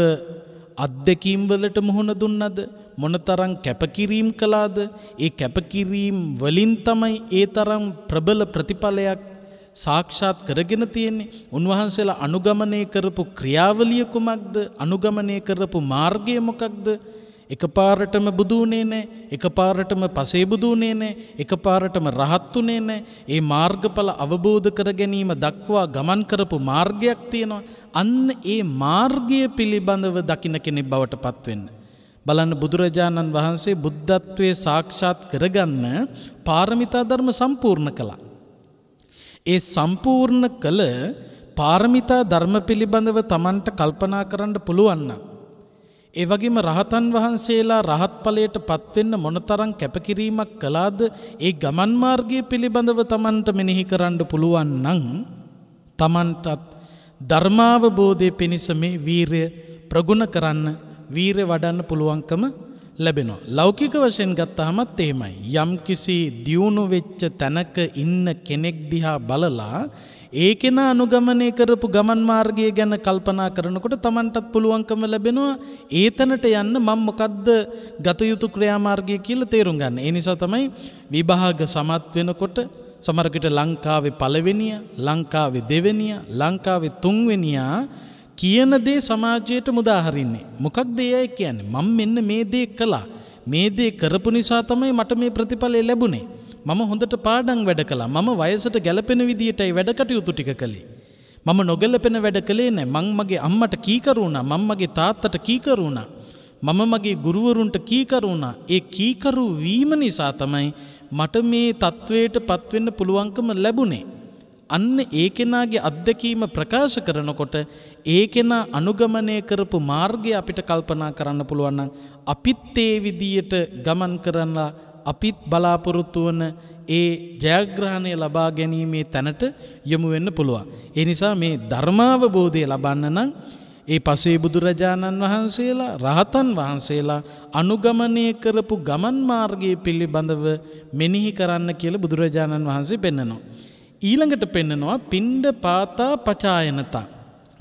අත්දැකීම්වලට මුහුණ දුන්නද? මොනතරං කැපකිරීම් කලාද ඒ කැපකිරීම් වලින් තමයි ඒ තරම් ප්‍රබල ප්‍රතිඵලයක් සාක්ෂාත් කරගෙන තියෙන්නේ. උන්වහන්සේලා අනුගමනය කරපු ක්‍රියාවලිය කුමක්ද? අනුගමනය කරපු මාර්ගය මොකක්ද? එකපාරටම බුදුනේ නෑ එකපාරටම පසේ බුදුනේ නෑ එකපාරටම රහත්තුනේ නෑ. ඒ මාර්ගඵල අවබෝධ කර ගැනීම දක්වා ගමන් කරපු මාර්ගයක් තියෙනවා. අන්න ඒ මාර්ගය පිළිබඳව දකින්න කෙනෙක් බවට පත්වෙන්න. බලන්න බුදුරජාණන් වහන්සේ බුද්ධත්වයේ සාක්ෂාත් කරගන්න පාරමිතා ධර්ම සම්පූර්ණ කළා. ඒ සම්පූර්ණ කළ පාරමිතා ධර්ම පිළිබඳව Tamanට කල්පනා කරන්න පුළුවන් නම් ඒ වගේම රහතන් වහන්සේලා රහත් ඵලයට පත්වෙන්න මොනතරම් කැපකිරීමක් කළාද ඒ ගමන් මාර්ගය පිළිබඳව Tamanට මෙනෙහි කරන්න පුළුවන් නම් Tamanටත් ධර්මාවබෝධය පිණිස මේ වීරය ප්‍රගුණ කරන්න වීරය වඩන්න පුළුවන්කම ලැබෙනවා. ලෞකික වශයෙන් ගත්තාමත් එහෙමයි. යම් කිසි දියුණු වෙච්ච තැනක ඉන්න කෙනෙක් දිහා බලලා ඒ කෙනා අනුගමනය කරපු ගමන් මාර්ගය ගැන කල්පනා කරනකොට Tamanටත් පුළුවන්කම ලැබෙනවා ඒ තැනට යන්න මම මොකද්ද ගත යුතු ක්‍රියාමාර්ගය කියලා තේරුම් ගන්න. ඒ නිසා තමයි විභාග සමත් වෙනකොට සමහරකට ලංකාවේ පළවෙනිය, ලංකාවේ දෙවෙනිය, ලංකාවේ තුන්වෙනියා කියන දේ සමාජයට මුදා හරින්නේ. මොකක්ද ඒ කියන්නේ? මම මෙන්න මේ දේ කළා. මේ දේ කරපු නිසා තමයි මට මේ ප්‍රතිඵලය ලැබුණේ. මම හොඳට පාඩම් වැඩ කළා. මම වයසට ගැලපෙන විදියටයි වැඩ කටයුතු ටික කළේ. මම නොගැලපෙන වැඩ කළේ නැහැ. මං මගේ අම්මට කීකරු වුණා. මම මගේ තාත්තට කීකරු වුණා. මම මගේ ගුරුවරුන්ට කීකරු වුණා. ඒ කීකරු වීම නිසා තමයි මට මේ තත්වයට පත්වෙන්න පුළුවන්කම ලැබුණේ. අන්න ඒ කෙනාගේ අත්දැකීම ප්‍රකාශ කරනකොට ඒ කෙනා අනුගමනය කරපු මාර්ගය අපිට කල්පනා කරන්න පුළුවන් නම් අපිත් ඒ විදියට ගමන් කරලා අපිත් බලාපොරොත්තු වන ඒ ජයග්‍රහණය ලබා ගැනීමේ තැනට යොමු වෙන්න පුළුවන්. ඒ නිසා මේ ධර්මාවබෝධය ලබන්න නම් ඒ පසේ බුදුරජාණන් වහන්සේලා රහතන් වහන්සේලා අනුගමනය කරපු ගමන් මාර්ගය පිළිබඳව මෙනෙහි කරන්න කියලා බුදුරජාණන් වහන්සේ පෙන්නනවා. ඊළඟට පෙන්නනවා පින්ඩ පාතා පචායනතා.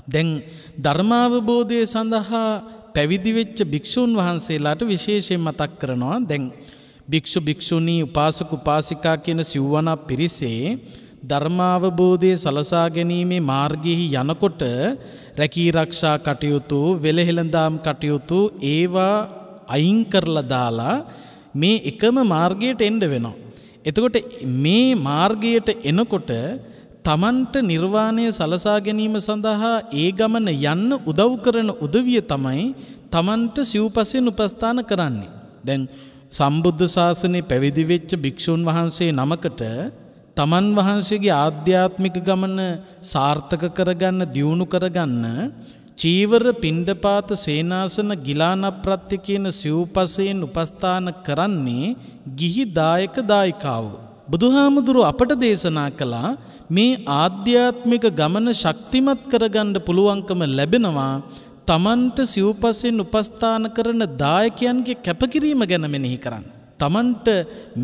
දැන් ධර්මාවබෝධය සඳහා පැවිදිවෙච්ච භික්‍ෂූන් වහන්සේලාට විශේෂයෙන් මතක් කරනවා දැන් භික්‍ෂු භික්‍ෂුණී උපාසක උපාසිකා කියන සිව්වනා පිරිසේ ධර්මාවබෝධය සලසා ගැනීමේ මාර්ගයෙහි යනකොට රැකී රක්ෂා කටයුතු වෙළහෙළඳාම් කටයුතු ඒවා අයින් කරලා දාලා මේ එකම මාර්ගයට එන්ඩ වෙනවා. එතකොට මේ මාර්ගයට එනකොට තමන්ට නිර්වාණය සලසා ගැනීම සඳහා ඒ ගමන යන්න උදව් කරන උදවිය තමයි තමන්ට සිව්පසෙන් උපස්ථාන කරන්නේ. දැන් සම්බුද්ධ ශාසනය පැවිදිවෙච්ච භික්‍ෂූන් වහන්සේ නමකට තමන් වහන්සේගේ ආධ්‍යාත්මික ගමන සාර්ථක කරගන්න දියුණු කරගන්න චීවර පිණ්ඩපාත සේනාසන ගිලාන ප්‍රත්‍ය කියන සිව්පසයෙන් උපස්ථාන කරන්නේ ගිහි දායක දායිකාව. බුදුහාමුදුරුව අපට දේශනා කළා මේ ආධ්‍යාත්මික ගමන ශක්තිමත් කරගන්න පුළුවන්කම ලැබෙනවා තමන්ට සිව්පසෙන් උපස්ථාන කරන දායකයන්ගේ කැපකිරීම ගැන මෙනෙහි කරන්න. තමන්ට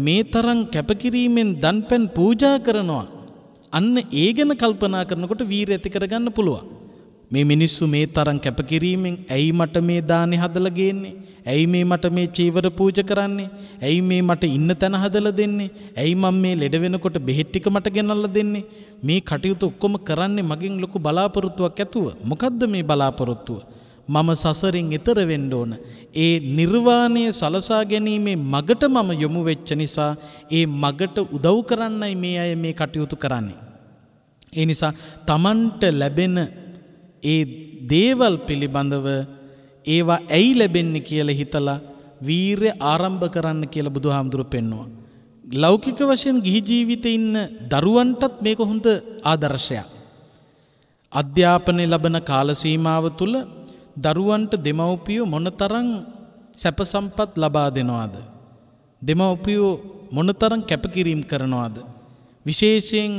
මේ තරම් කැපකිරීමෙන් දන්පැන් පූජා කරනවා. අන්න ඒ ගැන කල්පනා කරනකොට වීර ඇති කරගන්න පුළුවන්. මේ මිනිස්සු මේ තරම් කැපකිරීමෙන් ඇයි මට මේ දානේ හදලා ගේන්නේ? ඇයි මේ මට මේ චීවර පූජ කරන්නේ? ඇයි මේ මට ඉන්න තැන හදලා දෙන්නේ? ඇයි මම මේ ලෙඩ වෙනකොට බෙහෙත් ටික මට ගෙනල්ලා දෙන්නේ? මේ කටයුතු ඔක්කොම කරන්නේ මගෙන් ලොකු බලාපොරොත්තුවක් ඇතුව. මොකද්ද මේ බලාපොරොත්තුව? මම සසරින් එතර වෙන්න ඕන. ඒ නිර්වාණය සලසා ගැනීමේ මගට මම යොමු වෙච්ච නිසා ඒ මගට උදව් කරන්නයි මේ අය මේ කටයුතු කරන්නේ. ඒ නිසා තමන්ට ලැබෙන ඒ දේවල් පිළිබඳව ඒවා ඇයි ලැබෙන්නේ කියලා හිතලා වීරය ආරම්භ කරන්න කියලා බුදුහාමුදුරු පෙන්නවා. ලෞකික වශයෙන් ගිහි ජීවිතේ ඉන්න දරුවන්ටත් මේක හොඳ ආදර්ශයක්. අධ්‍යාපනය ලබන කාල සීමාව තුළ දරුවන්ට දෙමව්පියෝ මොනතරම් සැප සම්පත් ලබා දෙනවාද? දෙමව්පියෝ මොනතරම් කැපකිරීම කරනවාද? විශේෂයෙන්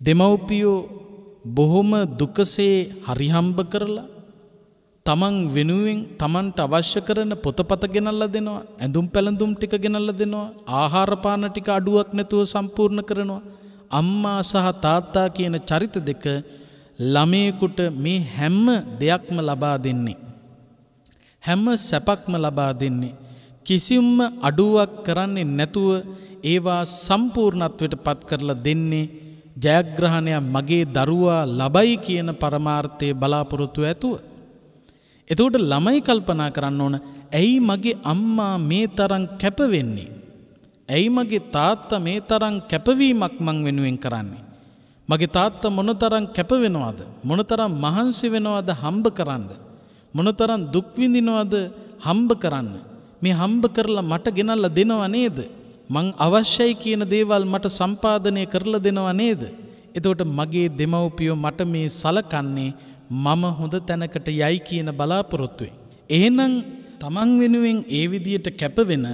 දෙමව්පියෝ බොහොම දුකසේ හරිහම්බ කරලා තමන් වෙනුවෙන් තමන්ට අවශ්‍ය කරන පොතපත ගෙනල්ලා දෙනවා ඇඳුම් පැළඳුම් ටික ගෙනල්ලා දෙනවා ආහාර පාන ටික අඩුවක් නැතුව සම්පූර්ණ කරනවා අම්මා සහ තාත්තා කියන චරිත දෙක ළමයෙකුට මේ හැම දෙයක්ම ලබා දෙන්නේ හැම සැපක්ම ලබා දෙන්නේ කිසිම අඩුවක් කරන්නේ නැතුව ඒවා සම්පූර්ණත්වයට පත් කරලා දෙන්නේ ජයග්‍රහණයක් මගේ දරුවා ලබයි කියන පරමාර්ථය බලාපොරොත්තු ඇතුව. එතකොට ළමයි කල්පනා කරන්න ඕන ඇයි මගේ අම්මා මේ තරම් කැපවෙන්නේ. ඇයි මගේ තාත්තා මේ තරම් කැපවීමක් මං වෙනුවෙන් කරන්නේ. මගේ තාත්තා මොනතරම් කැපවෙනවාද මොනතරම් මහන්සි වෙනවාද හම්බ කරන්න. මොනතරම් දුක්විඳිනවාද හම්බ කරන්න. මේ හම්බ කරලා මට ගෙනල්ල දෙනවා නේද. මං අවශ්‍යයි කියන දේවල් මට සම්පාදනය කරලා දෙනවා නේද. එතකොට මගේ දෙමව්පියෝ මට මේ සලකන්නේ මම හොඳ තැනකට යයි කියන බලාපොරොත්තුවේ. එහෙනම් තමන් වෙනුවෙන් ඒ විදියට කැපවෙන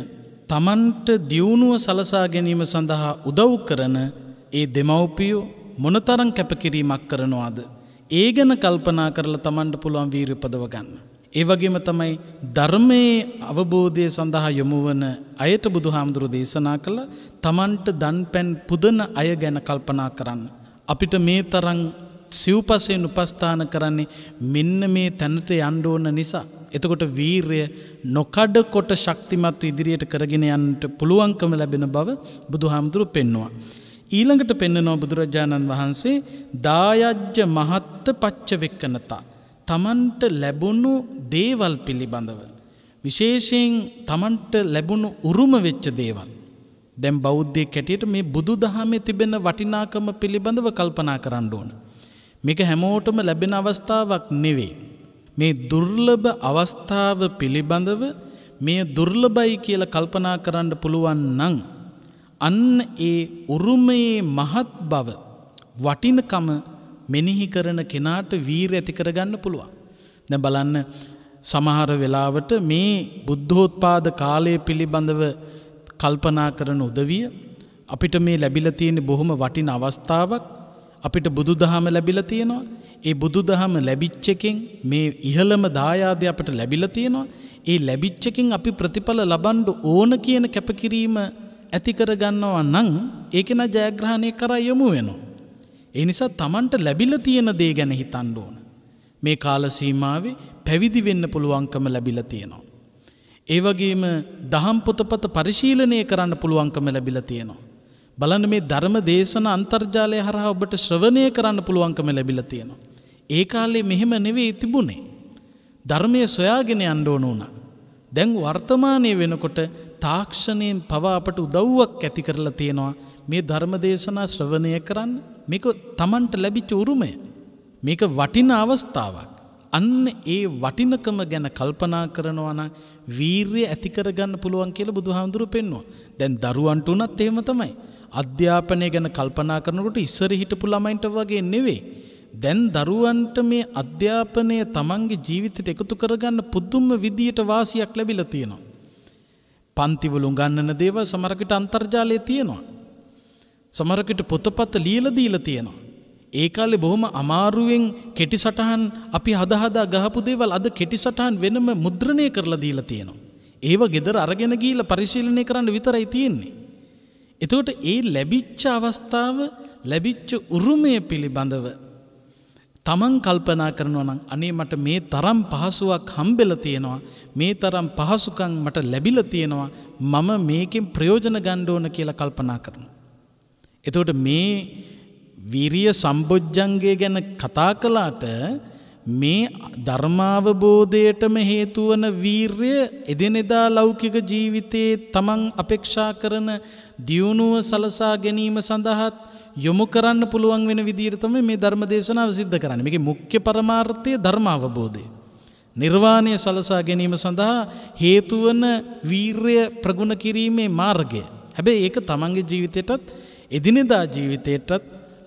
තමන්ට දියුණුව සලසා ගැනීම සඳහා උදව් කරන ඒ දෙමව්පියෝ මොනතරම් කැපකිරීමක් කරනවාද. ඒ ගැන කල්පනා කරලා තමන්ට පුළුවන් වීරපදව ගන්න. ඒ වගේම තමයි ධර්මයේ අවබෝධය සඳහා යොමුවන අයට බුදු හාමුදුරු දේශනා කළ තමන්ට දන් පැන් පුදන අය ගැන කල්පනා කරන්න. අපිට මේ තරං සිව්පසයෙන් උපස්ථාන කරන්නේ මෙන්න මේ තැනට යන්ඩෝන නිසා. එතකොට වීර්ය නොකඩ කොට ශක්තිමත්ව ඉදිරියට කරගෙන යන්නට පුළුවන්කම ලැබෙන බව බුදු හාමුදුරු පෙන්නවා. ඊළඟට පෙන්නනෝ බුදුරජාණන් වහන්සේ දායජ්‍ය මහත්ත පච්ච වෙක්කනතා. තමන්ට ලැබුණු දේවල් පිළිබඳව. විශේෂයෙන් තමන්ට ලැබුණු උරුම වෙච්ච දේවල්. දැම් බෞද්ධය කැටියට මේ බුදු දහමේ තිබෙන වටිනාකම පිළිබඳව කල්පනා කරන්න ඕන. මේක හැමෝටම ලැබෙන අවස්ථාවක් නෙවේ. මේ දුර්ලභ අවස්ථාව පිළිබඳව මේ දුර්ලබයි කියල කල්පනා කරන්න පුළුවන් නං. අන්න ඒ උරුමයේ මහත් බව වටිනකම මෙනෙහි කරන කෙනාට වීර ඇති කරගන්න පුළුවන්. දැ බලන්න සමහර වෙලාවට මේ බුද්ධෝත්පාද කාලය පිළිබඳව කල්පනා කරන උදවිය අපිට මේ ලැබිල තියෙන බොහොම වටින අවස්ථාවක් අපිට බුදු දහම ලැබිල තියෙනවා ඒ බුදු දහම ලැබිච්චකින් මේ ඉහළම දායාද අපට ලැබිල තියෙනවා ඒ ලැබිච්චකින් අපි ප්‍රතිඵල ලබන්ඩ ඕන කියන කැපකිරීම ඇති කරගන්නවා නං ඒකෙන ජයග්‍රහණය කර යොමු වෙනවා. ඒ නිසා තමන්ට ලැබිල තියෙන දේ ගැන හිතන්න ඕන. මේ කාල සීමාවේ පැවිදි වෙන්න පුළුවන්කම ලැබිල තියෙනවා. ඒ වගේම දහම් පොතපත පරිශීලනය කරන්න පුළුවන්කම ලැබිල තියෙනවා. බලන්න මේ ධර්ම දේශන අන්තර්ජාලය හරහා ඔබට ශ්‍රවණය කරන්න පුළුවන්කම ලැබිල තියෙනවා. ඒ කාලේ මෙහෙම නෙවෙයි තිබුණේ. ධර්මය සොයාගෙන යන්න ඕන වුණා. දැන් වර්තමානය වෙනකොට තාක්ෂණයෙන් පවා අපට උදව්වක් ඇති කරලා තියෙනවා මේ ධර්ම දේශනා ශ්‍රවණය කරන්න මේක තමන්ට ලැබිච්ච උරුමය. මේක වටින අවස්ථාවක්. අන්න ඒ වටිනකම ගැන කල්පනා කරනවන වීර්ය ඇතිකරගන්න පුළුවන් කියල බුදු හාමුදුරු පෙන්වා. දැන් දරුවන්ට වනත් එහෙම තමයි. අධ්‍යාපනය ගැන කල්පනා කරනකොට ඉස්සර හිටපු ළමයින්ට වගේ නෙවේ. දැන් දරුවන්ට මේ අධ්‍යාපනය තමන්ගේ ජීවිතයට එකතු කරගන්න පුද්දුම්ම විදියට වාසියක් ලැබිල තියෙනවා. පන්තිවලු ගන්නන දේවල් සමරකට අන්තර්ජාලය තියෙනවා. සමරකට පොතපත්ත ලියල දීල තියෙනවා. ඒ කාලෙ බොහොම අමාරුවෙන් කෙටි සටහන් අපි හදහදා ගහපු දේවල් අද කෙටි සටහන් වෙනම මුද්‍රණය කරලා දීලා තියෙනවා. ඒව ගෙදර අරගෙන ගීල පරිශීලනය කරන්න විතරයි තියෙන්නේ. එතකොට ඒ ලැබිච්ච අවස්ථාව ලැබිච්ච උරුමය පිළිබඳව තමන් කල්පනා කරනවා නම් අනේ මට මේ තරම් පහසුවක් හම්බෙල තියෙනවා මේ තරම් පහසුකම් මට ලැබිල තියෙනවා මම මේකෙන් ප්‍රයෝජන ගණ්ඩෝන කියලා කල්පනා කරන. එතකොට මේ විරිය සම්බොජ්ජන්ගේ ගැන කතා කලාට මේ ධර්මාවබෝධයටම හේතුවන වීර්ය එදෙනෙදා ලෞකික ජීවිතයේ තමන් අපේක්ෂා කරන දියුණුව සලසා ගැනීම සඳහත් යොමු කරන්න පුළුවන් වෙන විදිහට තමයි මේ ධර්ම දේශනාව සිද්ධ කරන්නේ. මේකේ මුඛ්‍ය පරමාර්ථය ධර්මාවබෝධය. නිර්වාණය සලසා ගැනීම සඳහා හේතු වන වීරය ප්‍රගුණ කිරීමේ මාර්ගය. හැබැයි ඒක තමන්ගේ ජීවිතයටත් එදිනෙදා ජීවිතයටත්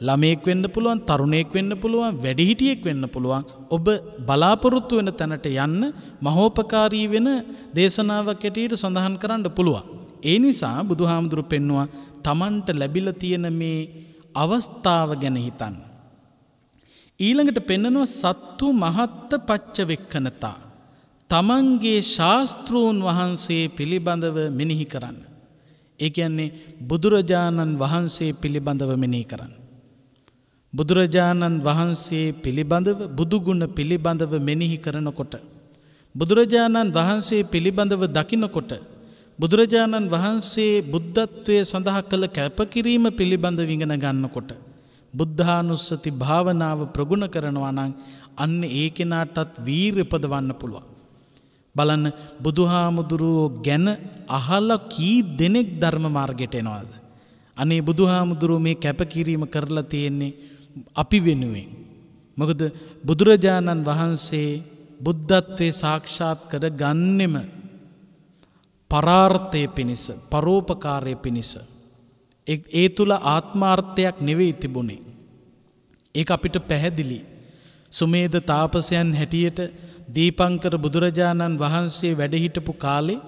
ළමයෙක් වෙන්න පුළුවන් තරුණයෙක් වෙන්න පුළුවන් වැඩිහිටියෙක් වෙන්න පුළුවන් ඔබ බලාපොරොත්තු වෙන තැනට යන්න මහෝපකාරී වෙන දේශනාවක් ඇටියට සඳහන් කරන්න පුළුවන්. ඒ නිසා බුදුහාමුදුරු පෙන්නවා තමන්ට ලැබිල තියෙන මේ අවස්ථාව ගැන හිතන්න. ඊළඟට පෙන්නනවා සත්තු මහත්ත පච්ච වෙක්කනතා. තමන්ගේ ශාස්තෘූන් වහන්සේ පිළිබඳව මෙනෙහි කරන්න. ඒ කියන්නේ බුදුරජාණන් වහන්සේ පිළිබඳව මෙනෙහි කරන්න. බුදුරජාණන් වහන්සේ පිළිබඳව බුදුගුණ පිළිබඳව මෙනෙහි කරනකොට. බුදුරජාණන් වහන්සේ පිළිබඳව දකිනකොට. බුදුරජාණන් වහන්සේ බුද්ධත්වය සඳහා කළ කැපකිරීම පිළිබඳ විඟන ගන්නකොට. බුද්ධානුස්සති භාවනාව ප්‍රගුණ කරනවා නං අන්න ඒ කෙනාටත් වීරපදවන්න පුළුවන්. බලන්න බුදුහාමුදුරුවෝ ගැන අහල කී දෙනෙක් ධර්ම මාර්ගයට එනවාද. අනේ බුදුහාමුදුරුව මේ කැපකිරීම කරලා තියෙන්නේ අපි වෙනුවෙන්. මොකද බුදුරජාණන් වහන්සේ බුද්ධත්වය සාක්ෂාත් කර ගන්නෙම පරාර්ථය පිණිස පරෝපකාරය පිණිස. ඒ තුළ ආත්මාර්ථයක් නෙවෙයි තිබුණේ. ඒ අපිට පැහැදිලි. සුමේද තාපසයන් හැටියට දීපංකර බුදුරජාණන් වහන්සේ වැඩහිටපු කාලේ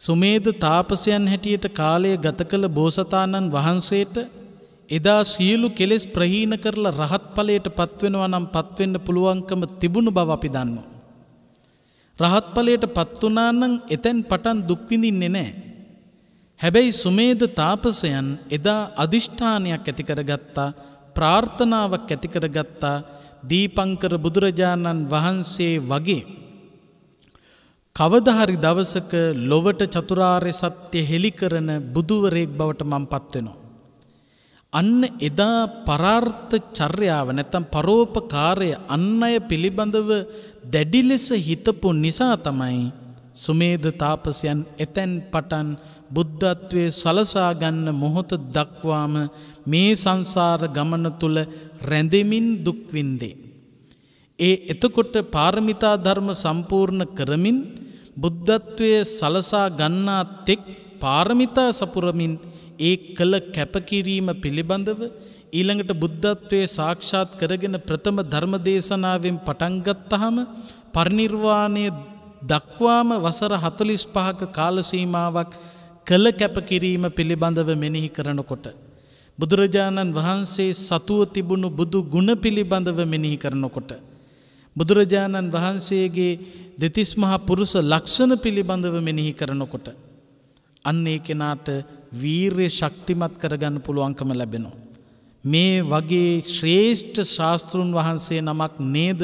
සුමේද තාපසයන් හැටියට කාලය ගත කළ බෝසතාණන් වහන්සේට එදා සියලු කෙලෙස් ප්‍රහීන කරලා රහත් ඵලයට පත්වෙනවා නම් පත්වෙන්න පුළුවන්කම තිබුණු බව අපි දන්නවා. රහත් ඵලයට පත් වුණා නම් එතෙන් පටන් දුක් විඳින්නේ නැහැ. හැබැයි සුමේද තාපසයන් එදා අදිෂ්ඨානයක් ඇති කරගත්තා ප්‍රාර්ථනාවක් ඇති කරගත්තා දීපංකර බුදුරජාණන් වහන්සේ වගේ කවදහරි දවසක ලොවට චතුරාර්ය සත්‍ය හෙළි කරන බුදුවරයෙක් බවට මම පත් වෙනවා. අන්න එදා පරාර්ථ චර්යාව නැත්තම් පරෝපකාරය අන් අය පිළිබඳව දැඩි ලෙස හිතපු නිසා තමයි සුමේද තාපසයන් එතැන් පටන් බුද්ධත්වය සලසා ගන්න මොහොත දක්වාම මේ සංසාර ගමන තුල රැඳෙමින් දුක් විඳේ. ඒ එතකොට පාරමිතා ධර්ම සම්පූර්ණ කරමින් බුද්ධත්වය සලසා ගන්නා තෙක් පාරමිතා සපුරමින් ඒ කළ කැපකිරීම පිළිබඳව ඊළඟට බුද්ධත්වයේ සාක්ෂාත් කරගෙන ප්‍රථම ධර්ම දේශනාවෙන් පටන් ගත්තහම පරිනිර්වාණය දක්වාම වසර 45ක කාල සීමාවක් කළ කැපකිරීම පිළිබඳව මෙනෙහි කරනකොට බුදුරජාණන් වහන්සේ සතුව තිබුණු බුදු ගුණ පිළිබඳව මෙනෙහි කරනකොට බුදුරජාණන් වහන්සේගේ දෙතිස් මහා පුරුෂ ලක්ෂණ පිළිබඳව මෙනෙහි කරනකොට අන්න ඒ කෙනාට වීර්ය ශක්තිමත් කරගන්න පුළුවන්කම ලැබෙනවා. මේ වගේ ශ්‍රේෂ්ඨ ශාස්තෘන් වහන්සේ නමක් නේද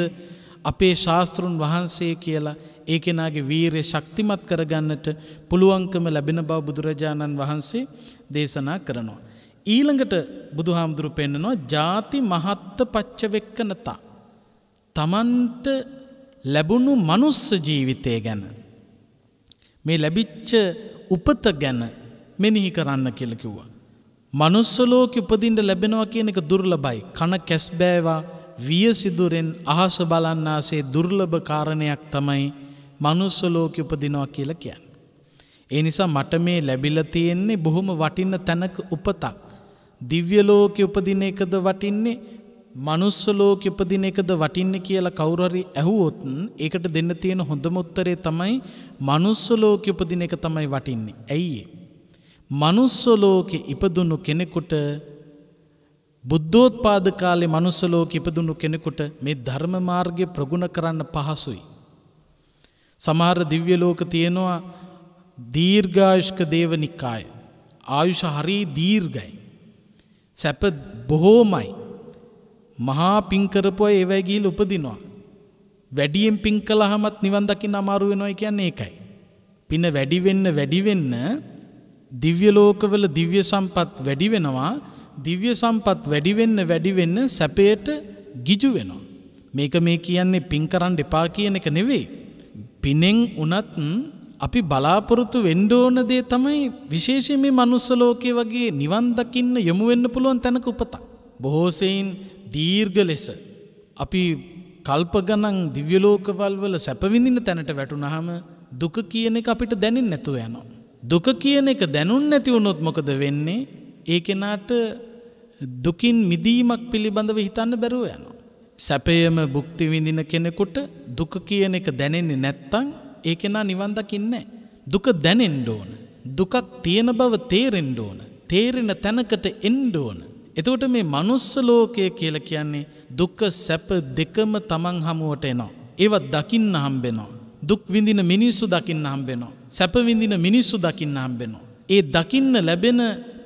අපේ ශාස්තෘන් වහන්සේ කියලා ඒ කෙනාගේ වීරය ශක්තිමත් කරගන්නට පුළුවන්කම ලැබෙන බව බුදුරජාණන් වහන්සේ දේශනා කරනවා. ඊළඟට බුදුහාමුදුරු පෙන්න්නනවා ජාති මහත්ත පච්චවෙක්කනතා. තමන්ට ලැබුණු මනුස්ස ජීවිතය ගැන. මේ ලැබිච්ච උපත ගැන මෙනිහි කරන්න කියලකිව්වා. මනුස්සලෝක උපදින්ට ලැබෙනවා කියන එක දුර්ලබයි. කන කැස්බෑවා වියසිදුරෙන් අහස බලන්නාසේ දුර්ලභ කාරණයක් තමයි මනුස්සලෝක උපදිනවා කියල කියන්න. ඒ නිසා මට මේ ලැබිල තියෙන්නේ බොහොම වටින්න තැනක උපතක්. දිව්‍යලෝක උපදින එකද වටින්නේ මනුස්සලෝක උපදින එකද වටින්න කියලා කවුරරි ඇහුවොත් ඒකට දෙන්න තියෙන හොඳම උත්තරේ තමයි මනුස්සලෝක උපදින එක තමයි වටින්නේ. ඇයිඒ. මනුස්සලෝකෙ ඉපදුණු කෙනෙකුට බුද්ධෝත්පාද කාලේ මනුස්සලෝක ඉපදුණු කෙනෙකුට මේ ධර්ම මාර්ගය ප්‍රගුණ කරන්න පහසුයි. සමහර දිව්‍ය ලෝක තියෙනවා දීර්ඝායුෂ්ක දේව නිකාය. ආයුෂ හරී දීර්ගයි. සැප බොහෝමයි. මහා පින්කරපුය ඒවැගීල් උපදිනවා. වැඩියෙන් පින් කළහමත් නිවන් දකින්න අමාරු වෙනවා කියන්නේ ඒකයි. පින වැඩිවෙන්න වැඩිවෙන්න දිව්‍යලෝකවල දිව්‍ය සම්පත් වැඩි වෙනවා දිව්‍ය සම්පත් වැඩිවෙන්න වැඩිවෙන්න සැපයට ගිජු වෙනවා. මේක මේ කියන්නේ පින් කරන්න එපා කියන එක නෙවෙයි. පිනෙන් උනත් අපි බලාපොරොත්තු වෙන්ඩෝන දේ තමයි විශේෂය මේ මනුස්සලෝකය වගේ නිවන් දකින්න යොමු වෙන්න පුළුවන් තැනක උපතා. බොහෝසයින් දීර්ග ලෙස. අපි කල්ප ගනන් දිව්‍යලෝකවල් වල සැපවිඳින තැනට වැටුනහම දුක කියන එක අපිට දැනින් නැතුව යනවා. දුක කියන එක දැනුන් නැති වුණොත් මොකද වෙන්නේ ඒ කෙනාට දුකින් මිදීමක් පිළිබඳව හිතන්න බැරුව යනවා. සැපයම බුක්ති විඳින කෙනෙකුට දුක කියන එක දැනෙන්නේ නැත්තං ඒ කෙනා නිවන් දකින්නේ. දුක දැනෙන්න ඕන. දුකක් තියෙන බව තේරෙන්න ඕන. තේරෙන තැනකට එන්න ඕන. එතකොට මේ මනුස්ස ලෝකය කියලා කියන්නේ දුක්ඛ සැප දෙකම තමන් හමුවට එනවා. ඒවත් දකින්න හම්බෙනවා. දුක් විඳින මිනිස්සු දකින්න හම්බෙනවා. සැප විඳින මිනිස්සු දකින්න හම්බෙනවා. ඒ දකින්න ලැබෙන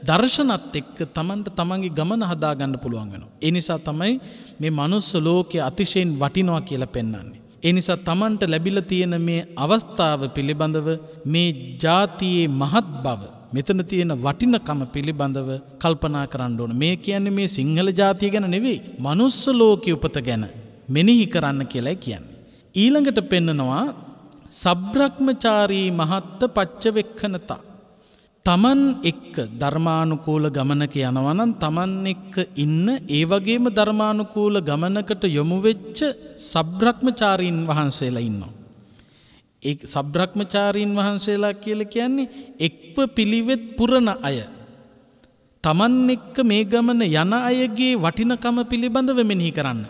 දර්ශනත් එක්ක තමන්ට තමන්ගේ ගමන හදාගන්න පුළුවන් වෙනවා. ඒ නිසා තමයි මේ මනුස්ස ලෝකයේ අතිශයින් වටිනවා කියලා පෙන්වන්නේ. ඒ නිසා තමන්ට ලැබිලා තියෙන මේ අවස්ථාව පිළිබඳව මේ ජාතියේ මහත් බව මෙතන තියෙන වටිනකම පිළිබඳව කල්පනා කරන්න ඕන. මේ කියන්නේ මේ සිංහල ජාතිය ගැන නෙවෙයි. මනුස්ස ලෝකයේ උපත ගැන මෙනෙහි කරන්න කියලායි කියන්නේ. ඊළඟට පෙන්නනවා සබ්‍රක්‍මචාරී මහත්ත පච්චවෙක්කනතා. තමන් එක්ක ධර්මානුකූල ගමනක යනවනන් තමන් එක්ක ඉන්න ඒ වගේම ධර්මානුකූල ගමනකට යොමුවෙච්ච සබ්‍රක්්මචාරීන් වහන්සේලා ඉන්නවා. ඒ සබ්‍රක්්මචාරීන් වහන්සේලා කියල කියන්නේ එක්ව පිළිවෙත් පුරණ අය. තමන් එක්ක මේ ගමන යන අයගේ වටිනකම පිළිබඳව මෙනෙහි කරන්න.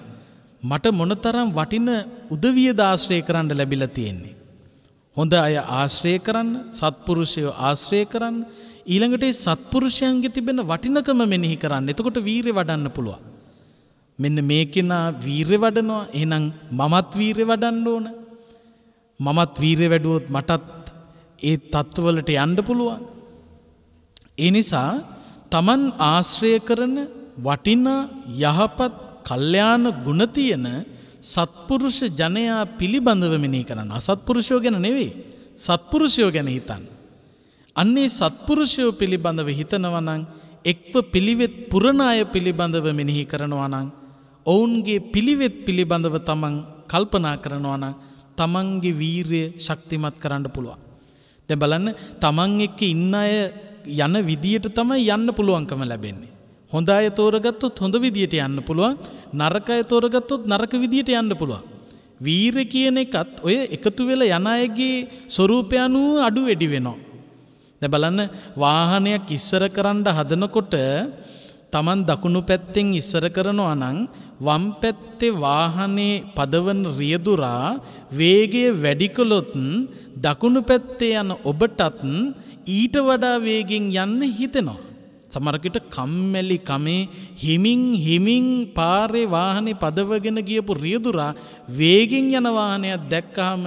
මට මොනතරම් වටින උදවිය දාශ්‍රය කරන්න ලැබිල තියෙන්නේ. හොඳ අය ආශ්‍රය කරන්න සත්පුරුෂයෝ ආශ්‍රය කරන්න ඊළඟට සත්පුරුෂයන්ගේ තිබෙන වටිනකම මෙනෙහි කරන්න එතකොට වීරය වඩන්න පුළුව. මෙන්න මේකෙනා වීරය වඩනවා එනම් මමත් වීරය වඩන්න ඕන. මමත් වීරය වැඩුවොත් මටත් ඒ තත්ත්වවලට යන්ඩ පුළුවන්. ඒ නිසා තමන් ආශ්‍රය කරන වටිනා යහපත් කල්්‍යයාන ගුණතියන සත්පුරුෂ ජනයා පිළිබඳව මෙනී කරන්න අසත්පුරුෂයෝ ගැන නෙවෙයි සත්පුරුෂයෝ ගැන හිතන්. අන්නේ සත්පුරුෂයෝ පිළිබඳව හිතනවනං එක්ව පිළිවෙත් පුරණාය පිළිබඳව මෙනෙහි කරනවනං ඔවුන්ගේ පිළිවෙත් පිළිබඳව තමන් කල්පනා කරනවන තමන්ගේ වීරය ශක්තිමත් කරන්න පුළුවන්. දැ බලන්න තමන් එක්ක ඉන්න අය යන විදියට තමයි යන්න පුළුවන්කම ලැබෙන්නේ. හොඳ අය තෝරගත්තොත් හොඳ විදියට යන්න පුළුවන් නරක අය තෝරගත්තොත් නරක විදියට යන්න පුළුවන්. වීර කියන එකත් ඔය එකතු වෙල යනයගේ ස්වරූපයනුව අඩු වැඩි වෙනවා. දැ බලන්න වාහනයක් ඉස්සර කරන්න හදනකොට තමන් දකුණු පැත්තෙන් ඉස්සර කරනවා නං වම් පැත්තේ වාහනේ පදවන රියදුරා වේගය වැඩිකොලොත් දකුණු පැත්තේ යන ඔබටත් ඊට වඩා වේගෙන් යන්න හිතෙනවා. සමරකට කම්මැලි කමේ හිමින් හිමින් පාරේ වාහනේ පදවගෙන ගියපු රියදුරා වේගෙන් යන වාහනයක් දැක්කහම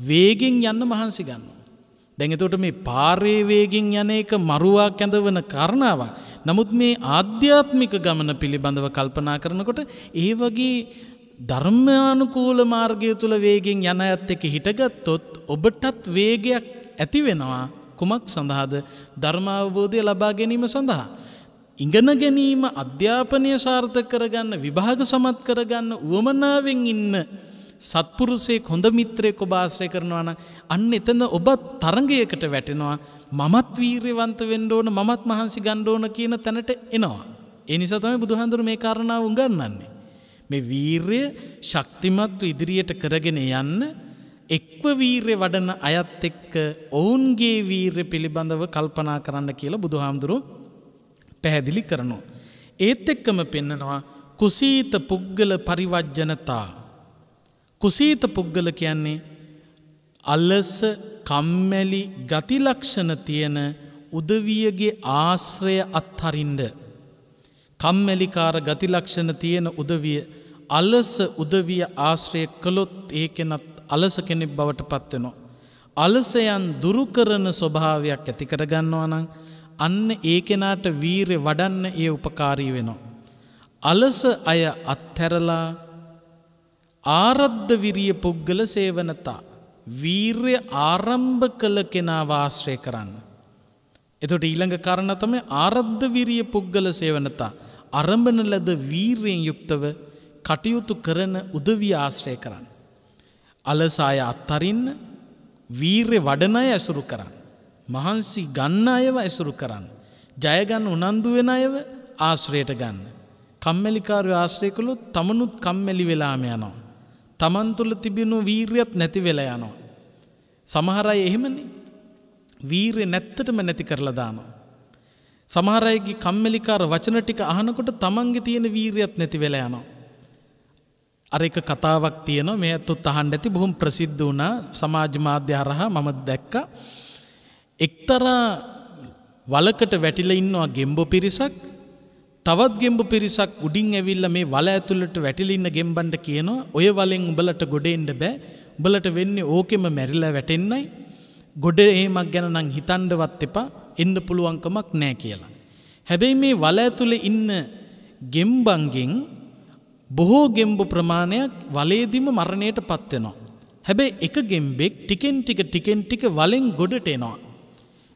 වේගෙන් යන්න මහන්සි ගන්න. දැඟතොට මේ පාරේ වේගෙන් යන එක මරුවා කැඳවන කරණාවක්. නමුත් මේ ආධ්‍යාත්මික ගමන පිළිබඳව කල්පනා කරනකොට ඒ වගේ ධර්මානුකූල මාර්ගය තුළ වේගෙන් යන ඇත් එක හිටගත්තොත් ඔබටත් වේගයක් ඇති වෙනවා කුමක් සඳහාද ධර්මාවබෝධය ලබා ගැනීම සඳහා. ඉගෙන ගැනීම අධ්‍යාපනය සාර්ථ කරගන්න විභාග සමත් කරගන්න උවමනාවෙන් ඉන්න සත්පුරුසේ හොඳ මිත්‍රය කොබාශ්‍රය කරනවාන අන්න එතන ඔබත් තරගයකට වැටෙනවා මමත් වීර්යවන්ත වෙන්ඩෝන මමත් මහන්සි ගණ්ඩෝන කියන තැනට එනවා. එනිසතම බුදුහන්දුර මේ කාරණාව උගන්නන්නේ. මේ වීර්ය ශක්තිමත්ව ඉදිරියට කරගෙන යන්න එක්ව වීර්ය වඩන අයත් එක්ක ඔවුන්ගේ වීර්ය පිළිබඳව කල්පනා කරන්න කියලා බුදුහාමුදුරු පැහැදිලි කරනවා. ඒත් එක්කම පෙන්නනවා කුසීත පුද්ගල පරිවජ්ජනතා. කුසීත පුද්ගල කියන්නේ අල්ලස කම්මැලි ගතිලක්ෂණ තියෙන උදවියගේ ආශ්‍රය අත්හරින්ඩ. කම්මැලිකාර ගතිලක්ෂණ තියෙන උදවිය අලස උදවිය ආශ්‍රය කළොත් ඒකෙනත් අලස කෙනෙක් බවට පත්වෙනවා. අලසයන් දුරුකරන ස්වභාවයක් ඇති කරගන්නවා නම් අන්න ඒ කෙනාට වීරය වඩන්න ඒ උපකාරී වෙනවා. අලස අය අත්හැරලා ආරද්ධ විරිය පුද්ගල සේවනතා. වීර්ය ආරම්භ කළ කෙනා වාශ්‍රය කරන්න. එතොට ඊළඟ කරණ තම ආරද්ධ විරිය පුද්ගල සේවනතා. අරඹන ලද වීර්යෙන් යුක්තව කටයුතු කරන උදවී ආශ්‍රය කරන්න. අලසාය අත්තරින්න වීර්ය වඩනය ඇසුරු කරන්න. මහන්සි ගන්න අයව ඇසුරු කරන්න. ජයගන්න උනන්දු වෙන අයව ආශ්‍රයට ගන්න. කම්මැලිකාරය ආශ්‍රය කළොත් තමනුත් කම්මැලි වෙලාම යනවා. තමන් තුළ තිබෙනු වීර්යත් නැති වෙලා යනවා. සමහරයි එහෙමනි වීරය නැත්තටම නැති කරලා දානවා. සමහරයගේ කම්මලිකාර වචන ටික අහනකොට තමන්ගේ තියෙන වීරියත් නැති වෙලා යනවා. අර එක කතාවක් තියෙනවා. මේ ඇත්තුත් අහන්න ඇති බොහොම ප්‍රසිද්ධ වුණා. සමාජ මාධ්‍ය හරහා මම දැක්කා. එක්තරා වලකට වැටිලා ඉන්නවා ගෙම්බෝ පිරිසක්. තවත් ගෙම්බ පිරිසක් උඩින් ඇවිල්ල මේ වල ඇතුළට වැටිලින්න ගෙම්බන්ට කියනවා ඔය වලෙන් උඹලට ගොඩෙන්ඩ බෑ. උඹලට වෙන්නේ ඕකෙම මැරිලා වැටෙන්නයි. ගොඩ ඒමක් ගැන නං හිතන්ඩවත් එපා. එන්න පුළුවන්කමක් නෑ කියලා. හැබැයි මේ වල ඇතුළ ඉන්න ගෙම්බන්ගෙන් බොහෝ ගෙම්බු ප්‍රමාණයක් වලේදිම මරණයට පත්වෙනවා. හැබැයි එක ගෙම්බෙක් ටිකෙන් ටික ටිකෙන් ටික වලෙන් ගොඩට එනවා.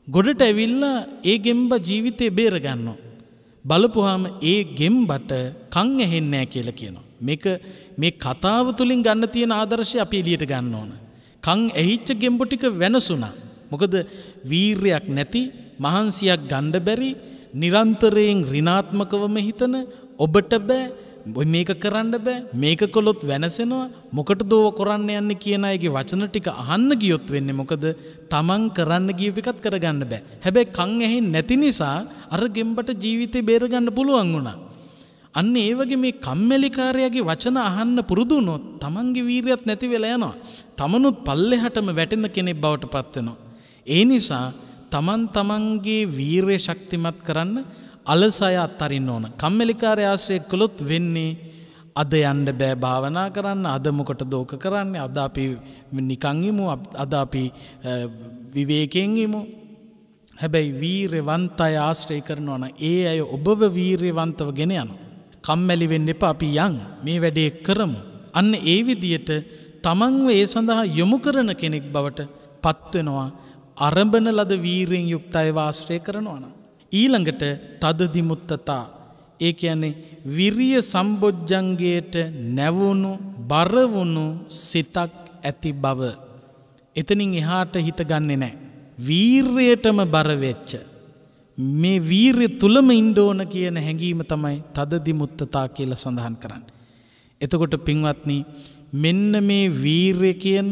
ගොඩට ඇවිල්ලා ඒ ගෙම්බ ජීවිතය බේරගන්නවා. බලපුහාම ඒ ගෙම්බට කං ඇහෙන්නෑ කියල කියනවා. මේක මේ කතාව තුළින් ගන්න තියෙන ආදර්ශය අපි එලියට ගන්න ඕන. කං ඇහිච්ච ගෙම්බොටික වෙනසුනා. මොකද වීර්යක් නැති මහන්සියක් ගණ්ඩ බැරි නිරන්තරයෙන් රිනාත්මකවම හිතන ඔබට බෑ මේක කරන්න බෑ මේක කොළොත් වෙනසෙනවා මොකට දෝව කොරන්න යන්න කියන අයගේ වචන ටික අහන්න ගියොත් වෙන්න මොකද තමන් කරන්න ගියපිකත් කරගන්න බෑ හැබැයි කං ඇහි නැති නිසා අර ගෙම්බට ජීවිතය බේරගන්න පුළුවන් වුණා. අන්න ඒවගේ මේ කම්මැලිකාරයාගේ වචන අහන්න පුරුදුනොත් තමන්ගේ වීරයත් නැති වෙලා යනවා. තමනුත් පල්ලෙ හටම වැටෙන කෙනෙක් බවට පත්වෙනවා. ඒ නිසා තමන් තමන්ගේ වීරය ශක්තිමත් කරන්න අලසය අත්තරින්න ඕන. කම්මලිකාරය ආශ්‍රය කළොත් වෙන්නේ අද යන්ඩ බෑ භාවනා කරන්න අදමකොට දෝක කරන්න අද අපි නිකංගිමු අද අපි විවේකෙන්ගිමු හැබැයි වීරවන්තය ආශ්‍රය කරනවන ඒ අය ඔබව වීරයවන්තව ගෙන යන. කම්මැලි වෙන්න එප අපි යං මේ වැඩේ කරමු. අන්න ඒ විදියට තමන්ව ඒ සඳහා යොමු කරන කෙනෙක් බවට පත්වෙනවා අරඹන ලද වීරයෙන් යුක්ත අයවාශ්‍රය කරනවන. ඊළඟට තදදිමුත්තතා ඒ කියන්නේ විරිය සම්බොජ්ජන්ගේට නැවුණු බරවුණු සිතක් ඇති බව. එතනින් එහාට හිත ගන්නෙ නෑ. වීර්යයටම බරවෙච්ච. මේ වීර්ය තුළම ඉන්ඩෝන කියන හැඟීම තමයි තදදිමුත්තතා කියල සඳහන් කරන්න. එතකොට පින්වත්න මෙන්න මේ වීර්ය කියන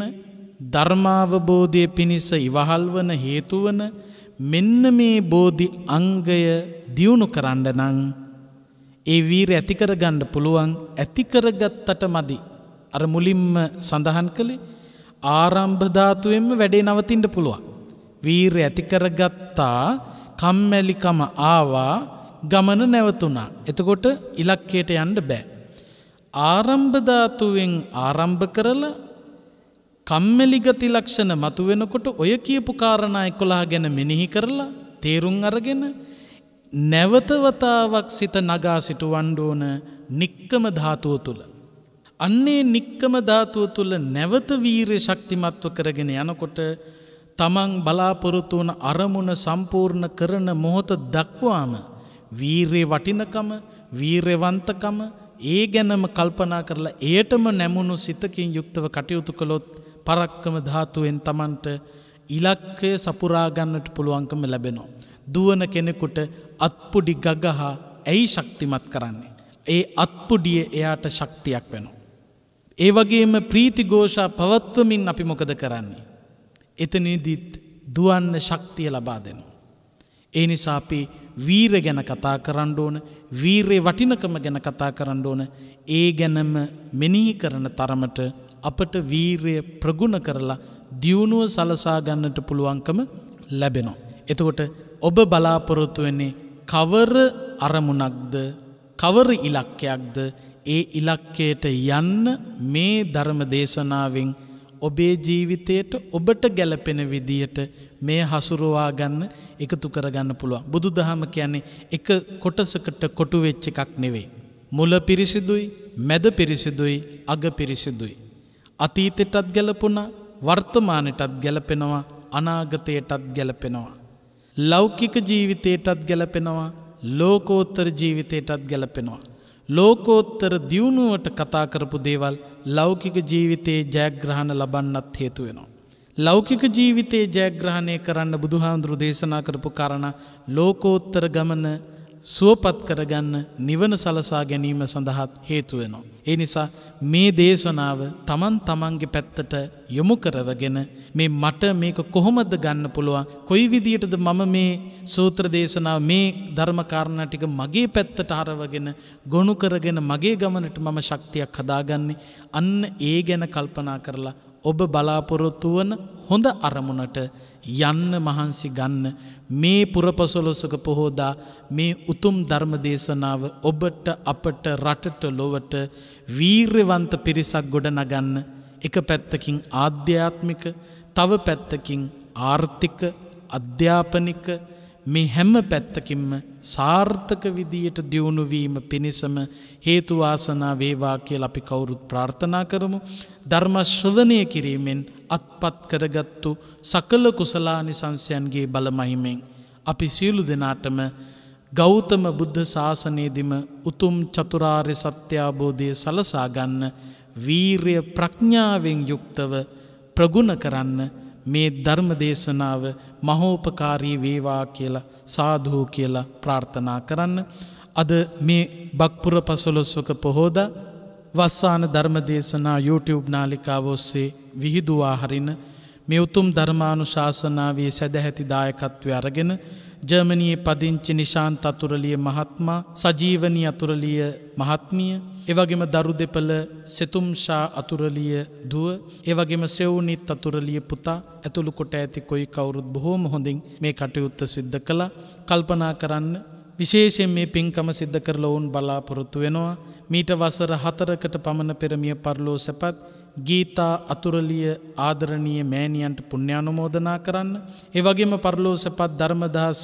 ධර්මාවබෝධය පිණිස ඉවහල් වන හේතුවන මෙන්න මේ බෝධි අංගය දියුණු කරන්න නං ඒ වීර ඇතිකර ගණ්ඩ පුළුවන් ඇතිකරගත්තට මදි. අර මුලින්ම සඳහන් කළේ ආරම්භධාතුවෙන්ම වැඩේ නවතින්ට පුළුවන්. වීර ඇතිකරගත්තා කම්මැලිකම ආවා ගමන නැවතුනා. එතකොට ඉලක්කයට යන්ඩ බෑ. ආරම්භධාතුවෙන් ආරම්භ කරලා කම්මැලිගති ලක්ෂණ මතු වෙනකොට ඔය කියපු කාරණය කොලා ගැන මෙනෙහි කරලා තේරුම් අරගෙන නැවතවතාවක් සිත නගා සිටු වණ්ඩෝන නික්කම ධාතුව තුළ. අන්නේ නික්කම ධාතුව තුළ නැවත වීරය ශක්තිමත්ව කරගෙන යනකොට තමන් බලාපොරොත්තු වන අරමුණ සම්පූර්ණ කරන මොහොත දක්වාම වීරයේ වටිනකම වීරවන්තකම ඒ ගැනම කල්පනා කරලා ඒටම නැමුණු සිතකින් යුක්තව කටයුතු කළොත් පරක්කම ධාතුවෙන් තමන්ට ඉලක්කය සපුරාගන්නට පුළුවන්කම ලැබෙනවා. දුවන කෙනෙකුට අත්පුඩි ගගහා ඇයි ශක්තිමත් කරන්නේ. ඒ අත්පුඩිය එයාට ශක්තියක් වෙනවා. ඒ වගේම ප්‍රීතිගෝෂා පවත්වමින් අපි මොකද කරන්නේ. එතනදිත් දුවන්න ශක්තිය ලබා දෙනවා. ඒ නිසා අපි වීර ගැන කතා කරන්න ඕන වීරේ වටිනකම ගැන කතා කරන්න ඕන ඒ ගැනම මෙනිහි කරන තරමට අපට වීරය ප්‍රගුණ කරලා දියුණුව සලසා ගන්නට පුළුවන්කම ලැබෙනවා. එතකොට ඔබ බලාපොරොත්තු වෙන්නේ කවර අරමුණක්ද කවර ඉලක්කයක්ද ඒ ඉලක්කයට යන්න මේ ධර්ම දේශනාවෙන් ඔබේ ජීවිතයට ඔබට ගැලපෙන විදියට මේ හසුරුවා ගන්න එකතු කරගන්න පුළුවන්. බුදු දහම කියන්නේ එක කොටසකට කොටු වෙච්ච එකක් නෙවෙයි. මුල පිරිසිදුයි මැද පිරිසිදුයි අග පිරිසිදුයි. අතීතෙටත් ගැලපුුණ වර්තමානයටත් ගැලපෙනවා අනාගතයටත් ගැලපෙනවා. ලෞකික ජීවිතයටත් ගැලපෙනවා ලෝකෝත්තර ජීවිතයටත් ගැලපෙනවා. ලෝකෝත්තර දියුණුවට කතා කරපු දේවල් ලෞකික ජීවිතයේ ජයග්‍රහණ ලබන්නත් හේතු වෙනවා. ලෞකික ජීවිතයේ ජයග්‍රහණය කරන්න බුදුහාමුදුරු දේශනා කරපු කරණ ලෝකෝත්තර ගමන සුවපත් කරගන්න නිවන සලසා ගැනීම සඳහත් හේතුවෙනවා. ඒ නිසා මේ දේශනාව තමන් තමන්ගේ පැත්තට යොමු කරවගෙන මේ මට මේක කොහොමද ගන්න පුළුවන්? කොයි විදියටද මම මේ සූත්‍ර දේශනාව මේ ධර්මකාරණ ටික මගේ පැත්තට හරවගෙන ගොනු කරගෙන මගේ ගමනට මම ශක්තියක් හදාගන්නේ? අන්න ඒ ගැන කල්පනා කරලා ඔබ බලාපොරොත්තු වන හොඳ අරමුණට යන්න මහන්සි ගන්න මේ පුරපසොලොසක පොහෝදා මේ උතුම් ධර්ම දේශනාව ඔබට අපට රටට ලොවට වීර්යවන්ත පිරිසක් ගොඩනගන්න එක පැත්තකින් ආධ්‍යාත්මික තව පැත්තකින් ආර්ථික අධ්‍යාපනික මේ හැම පැත්තකින්ම සාර්ථක විදියට දියුණුවීම පිණිසම හේතුවාසනා වේවා කියල අපි කවුරුත් ප්‍රාර්ථනා කරමු ධර්මශ්‍රවනය කිරීමෙන් අත්පත් කරගත්තු සකල කුසලානි සංසයන්ගේ බලමහිමෙන්. අපි සියලු දෙනාටම ගෞතම බුද්ධ ශාසනයේදිම උතුම් චතුරාර්ය සත්‍යාබෝධය සලසාගන්න වීර්ය ප්‍රඥාවෙන් යුක්තව ප්‍රගුණ කරන්න මේ ධර්ම දේශනාව මහෝපකාරී වේවා කියලා සාධූ කියලා ප්‍රාර්ථනා කරන්න. අද මේ බක්පුර පසොලොස්වක පොහෝදා වස්සාන ධර්ම දේශනා YouTube නාලිකාව ඔස්සේ විහිදුවා හරින මේ උතුම් ධර්මානු ශාසනාවේ සැදැහැති දායකත්වය අරගෙන ජර්මණයේ පදිංචි නිශාන් අතුරලිය මහත්මා සජීවනී අතුරලිය මහත්මිය එවගේම දරු දෙපළ සෙතුම්ෂා අතුරලිය දුව ඒවගේම සෙවුනිත් අතුරලිය පුතා ඇතුළු කොට ඇති කොයි කවුරුත් බොහෝම හොඳින් මේ කටයුත්ත සිද්ධ කළ. කල්පනා කරන්න විශේෂයෙන් මේ පින්කම සිද්ධ කරල ඔවුන් බලාපොරොත්තු වෙනවා. මීට වසර හතරකට පමණ පෙරමිය පරලෝ සැපත් ගීතා අතුරලිය ආදරණීය මෑණියන්ට පුණ්‍යානුමෝදනා කරන්න. එවගේම පරලෝ සැපත් ධර්මදහස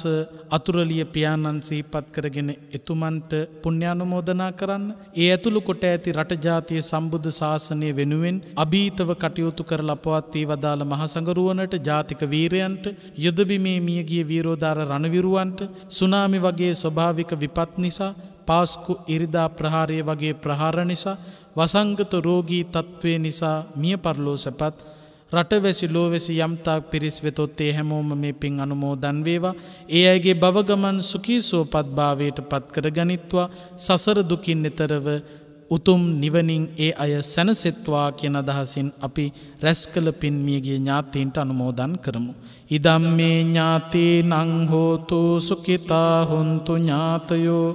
අතුරලිය පියාණන් සීපත් කරගෙන එතුමන්ට පුණ්‍යානුමෝදනා කරන්න. ඒ ඇතුළු කොට ඇති රටජාතිය සම්බුද්ධ ශාසනය වෙනුවෙන් අභීතව කටයුතු කර ලපවත් වී වදාළ මහසඟරුවනට ජාතික වීරයන්ට යුදබිමේ මියගිය වීරෝධාර රණවිරුවන්ට සුනාමි වගේ ස්වභාවික විපත් නිසා පාස්කු ඉරිදා ප්‍රහාරය වගේ ප්‍රහාර නිසා වසංගත රෝගී තත්ත්වය නිසා මිය පරලෝ සැපත් රටවැසි ලෝවෙසි යම්තාක් පිරිස් වෙතොත්තේ හැමෝම මේ පින් අනුමෝදන් වේවා ඒ අයගේ බවගමන් සුකීසෝ පත්භාවයට පත්කර ගනිත්වා සසර දුකින් එතරව උතුම් නිවනින් ඒ අය සැනසෙත්වා කියන අදහසින් අපි රැස් කළ පින්මියගේ ඥාතීන්ට අනුමෝදන් කරමු. ඉදම් මේ ඥාතේ නංහෝතු සුකිතා හොන්තු ඥාතයෝ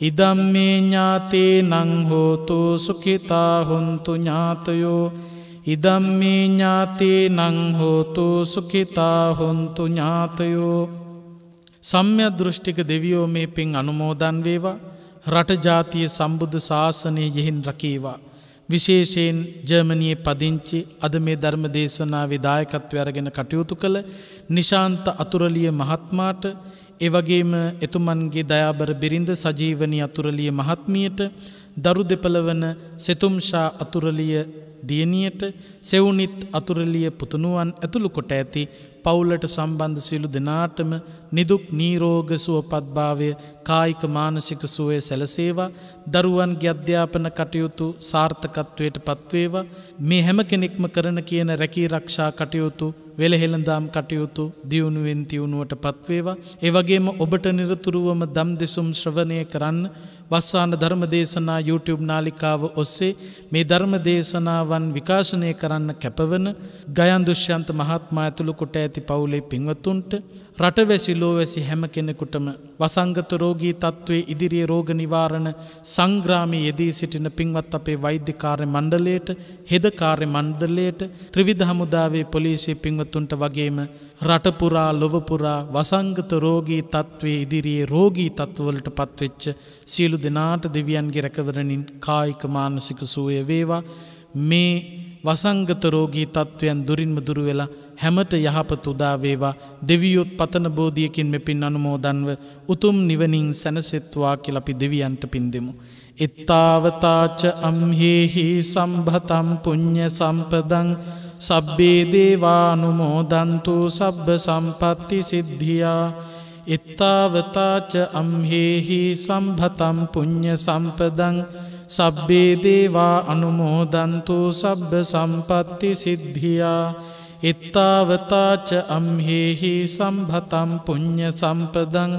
ඉදම් මේ ඥාතේ නංහෝතු සුකිතා හොන්තු ඥාතයෝ. ඉදම් මේ ඥාතේ නංහෝතු සුකිතා හොන්තු ඥාතයෝ. සම්‍ය දෘෂ්ටික දෙවියෝ මේ පින් අනුමෝදන් වේවා. රටජාතිය සම්බුද්ධ ශාසනය යෙහින් රකීවා. විශේෂයෙන් ජර්මණයේ පදිංචි අද මේ ධර්ම දේශනා විදායකත්වය අරගෙන කටයුතු කළ නිශාන්ත අතුරලිය මහත්මාට එවගේම එතුමන්ගේ දයාබර බිරිඳ සජීවනි අතුරලිය මහත්මියට දරු දෙපළවන සෙතුම්ෂා අතුරලිය දියනියට සෙවුනිත් අතුරලිය පුතුනුවන් ඇතුළු කොට ඇති පවුලට සම්බන්ධ සියලු දෙනාටම නිදුක් නීරෝග සුවපත්භාවය කායික මානසික සුවය සැලසේවා. දරුවන්ගේ අධ්‍යාපන කටයුතු සාර්ථකත්වයට පත්වේවා. මේ හැම කෙනෙක්ම කරන කියන රැකී රක්ෂා කටයුතු වෙළහෙළඳාම් කටයුතු දියුණුවෙන් තියුණුවට පත්වේවා. ඒවගේම ඔබට නිරතුරුවම දම් දෙසුම් ශ්‍රවණය කරන්න වස්සාන ධර්ම දේශනා YouTube නාලිකාව ඔස්සේ මේ ධර්ම දේශනාවන් විකාශනය කරන්න කැපවන ගයන් දුෂ්‍යන්ත මහත්මා ඇතුළු කොට ඇති පවුලේ පින්වතුන්ට රටවැසි ලෝවැසි හැම කෙනෙකුටම වසංගත රෝගී තත්ත්වයේ ඉදිරියේ රෝග නිවාරණ සංග්‍රාමී යෙදී සිටින පින්වත් අපේ වෛද්‍යකාර්ය මණ්ඩලයට හෙදකාර්ය මණ්ඩලයට ත්‍රිවිධ හමුදාවේ පොලිසිය පින්වතුන්ට වගේම රටපුරා ලොවපුරා වසංගත රෝගී තත්ත්වයේ ඉදිරියේ රෝගී තත්ත්වවලට පත්වෙච්ච සියලු දෙනාට දෙවියන්ගේ රැකවරණින් කායික මානසික සුවය වේවා. මේ වසංගත රෝගී තත්ත්වයන් දුරින්ම දුරු වෙලා හැමට යහපත උදා වේවා දෙවියොත් පතන බෝධියකින් මෙපින් අනුමෝදන්ව උතුම් නිවනින් සැනසෙත්වා කියලා අපි දෙවියන්ට පින් දෙමු. එත්තාවතාච අම්හෙහි සම්භතම් පුඤ්ඤ සම්පදං සබ්බේ දේවානුමෝදන්තු සබ්බ සම්පත්ති සිද්ධියා එත්තාවතාච අම්හෙහි සම්භතම් පුඤ්ඤ සම්පදං සබ්බේ දේවා අනුමෝදන්තු සබ්බ සම්පත්ති සිද්ධියා. එත්තාවතාච අම්හෙහි සම්භතම් පුඤ්ඤ සම්පදං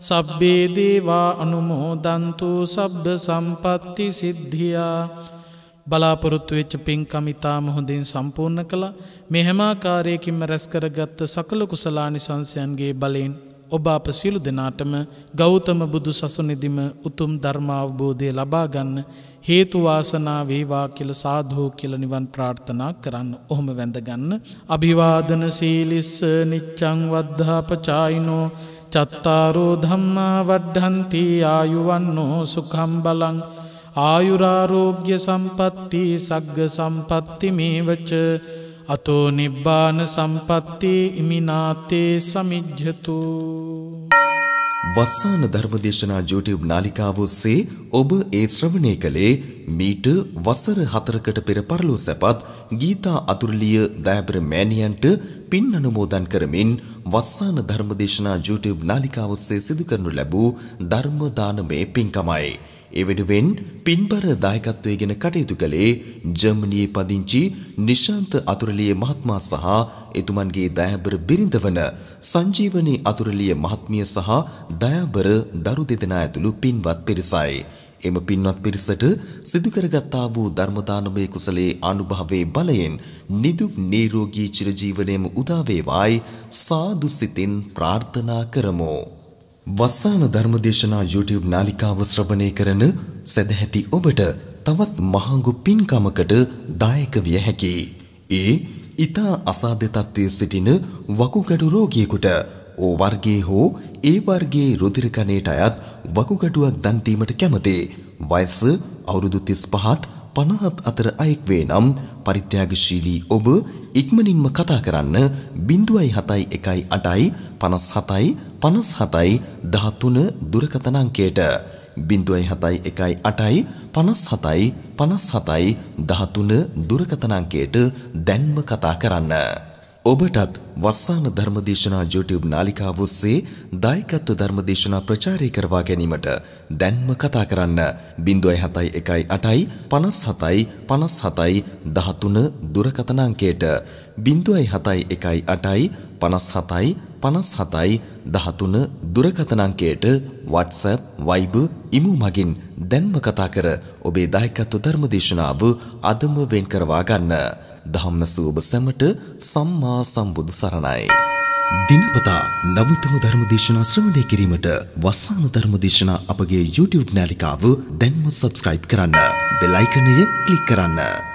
සබ්බේ දේවා අනුමෝදන්තු සබ්බ සම්පත්ති සිද්ධියා. බලාපොරොත්තු වෙච්ච පින්කමිතාම හොඳින් සම්පූර්ණ කළ. මේ හැමාකාරයකින්ම රැස්කරගත්ත සකල කුසලානි සංසයන්ගේ බලයෙන් ඔබ අප සියලු දෙනාටම ගෞතම බුදු සසුනිදිම උතුම් ධර්මාවබෝධය ලබාගන්න හේතුවාසනා වේවා කියල සාධූ කියල නිවන් ප්‍රාර්ථනා කරන්න ඔහොම වැඳගන්න. අභිවාදන සීලිස්ස නිච්චං වද්ධාපචායිනෝ චත්තාරෝ ධම්මා වඩ්ඩන්ති ආයුවන්නෝ සුකම් බලං ආයුරාරෝග්‍ය සම්පත්ති සග්ග සම්පත්ති මේවච අතෝ නිබ්බාන සම්පත්ති ඉමිනාතේ සමිජ්ජතු වස්සාන ධර්මදේශනා YouTube නාලිකාව ඔස්සේ ඔබ ඒ ශ්‍රවණය කළේ මීට වසර 4කට පෙර පරලෝ සැපත් ගීතා අතුරුලිය දයාබර මෑණියන්ට පින් අනුමෝදන් කරමින් වස්සාන ධර්මදේශනා YouTube නාලිකාව ඔස්සේ සිදු කරනු ලැබූ ධර්ම දානමය පින්කමයි. ඒ වෙනුවෙන් පින්බර දායකත්වයේගෙන කටයුතු කළේ ජර්මනියේ පදිංචි නිශාන්ත අතුරලිය මහත්මයා සහ එතුමන්ගේ දයාබර බිරිඳ වන සංජීවනී අතුරලිය මහත්මිය සහ දයාබර දරු දෙදෙනා ඇතුළු පින්වත් පිරිසයි. එම පින්වත් පිරිසට සිදු කරගත්තා වූ ධර්ම දානමය කුසලයේ අනුභවයේ බලයෙන් නිදුක් නිරෝගී චිරජීවනයේම උදා වේවායි සාදු සිතින් ප්‍රාර්ථනා කරමු. වස්සාන ධර්මදේශනා YouTube නාලිකාව ශ්‍රවණය කරන සදැහැති ඔබට තවත් මහඟු පින්කමකට දායක විය හැකියි. ඒ ඊතා අසාධ්‍ය තත්ත්වයේ සිටින වකුගඩු රෝගියෙකුට ඕ වර්ගයේ හෝ ඒ වර්ගයේ රුධිර කණයට අයත් වකුගඩුවක් දන් දීමට කැමති වයස අවුරුදු 35ත් 50ත් අතර අයෙක් වේ නම් පරිත්‍යාගශීලී ඔබ ඉක්මනින්ම කතා කරන්න 071 57 57 13 දුරකථන අංකයට 071 57 57 13 දුරකථන අංකයට දැන්ම කතා කරන්න. ඔබටත් වස්සාන ධර්මදේශනා YouTube නාලිකාව ඔස්සේ දායකත්ව ධර්මදේශනා ප්‍රචාරය කරවා ගැනීමට දැන්ම කතා කරන්න 071 57 57 13 දුරකථන අංකයට 071 57 57 13 දුරකථන අංකයට WhatsApp Viber ඉමු මගින් දැන්ම කතා කර ඔබේ දායකත්ව ධර්මදේශනාව අදම වෙන් කරවා ගන්න. ධම්මසූ ඔබ සැමට සම්මා සම්බුදු සරණයි. දිනපතා නවතම ධර්මදේශනා ශ්‍රවණය කිරීමට වස්සාන ධර්මදේශනා අපගේ YouTube නාලිකාව දැන්ම සබස්ක්‍රයිබ් කරන්න. බෙල් අයිකනය ක්ලික් කරන්න.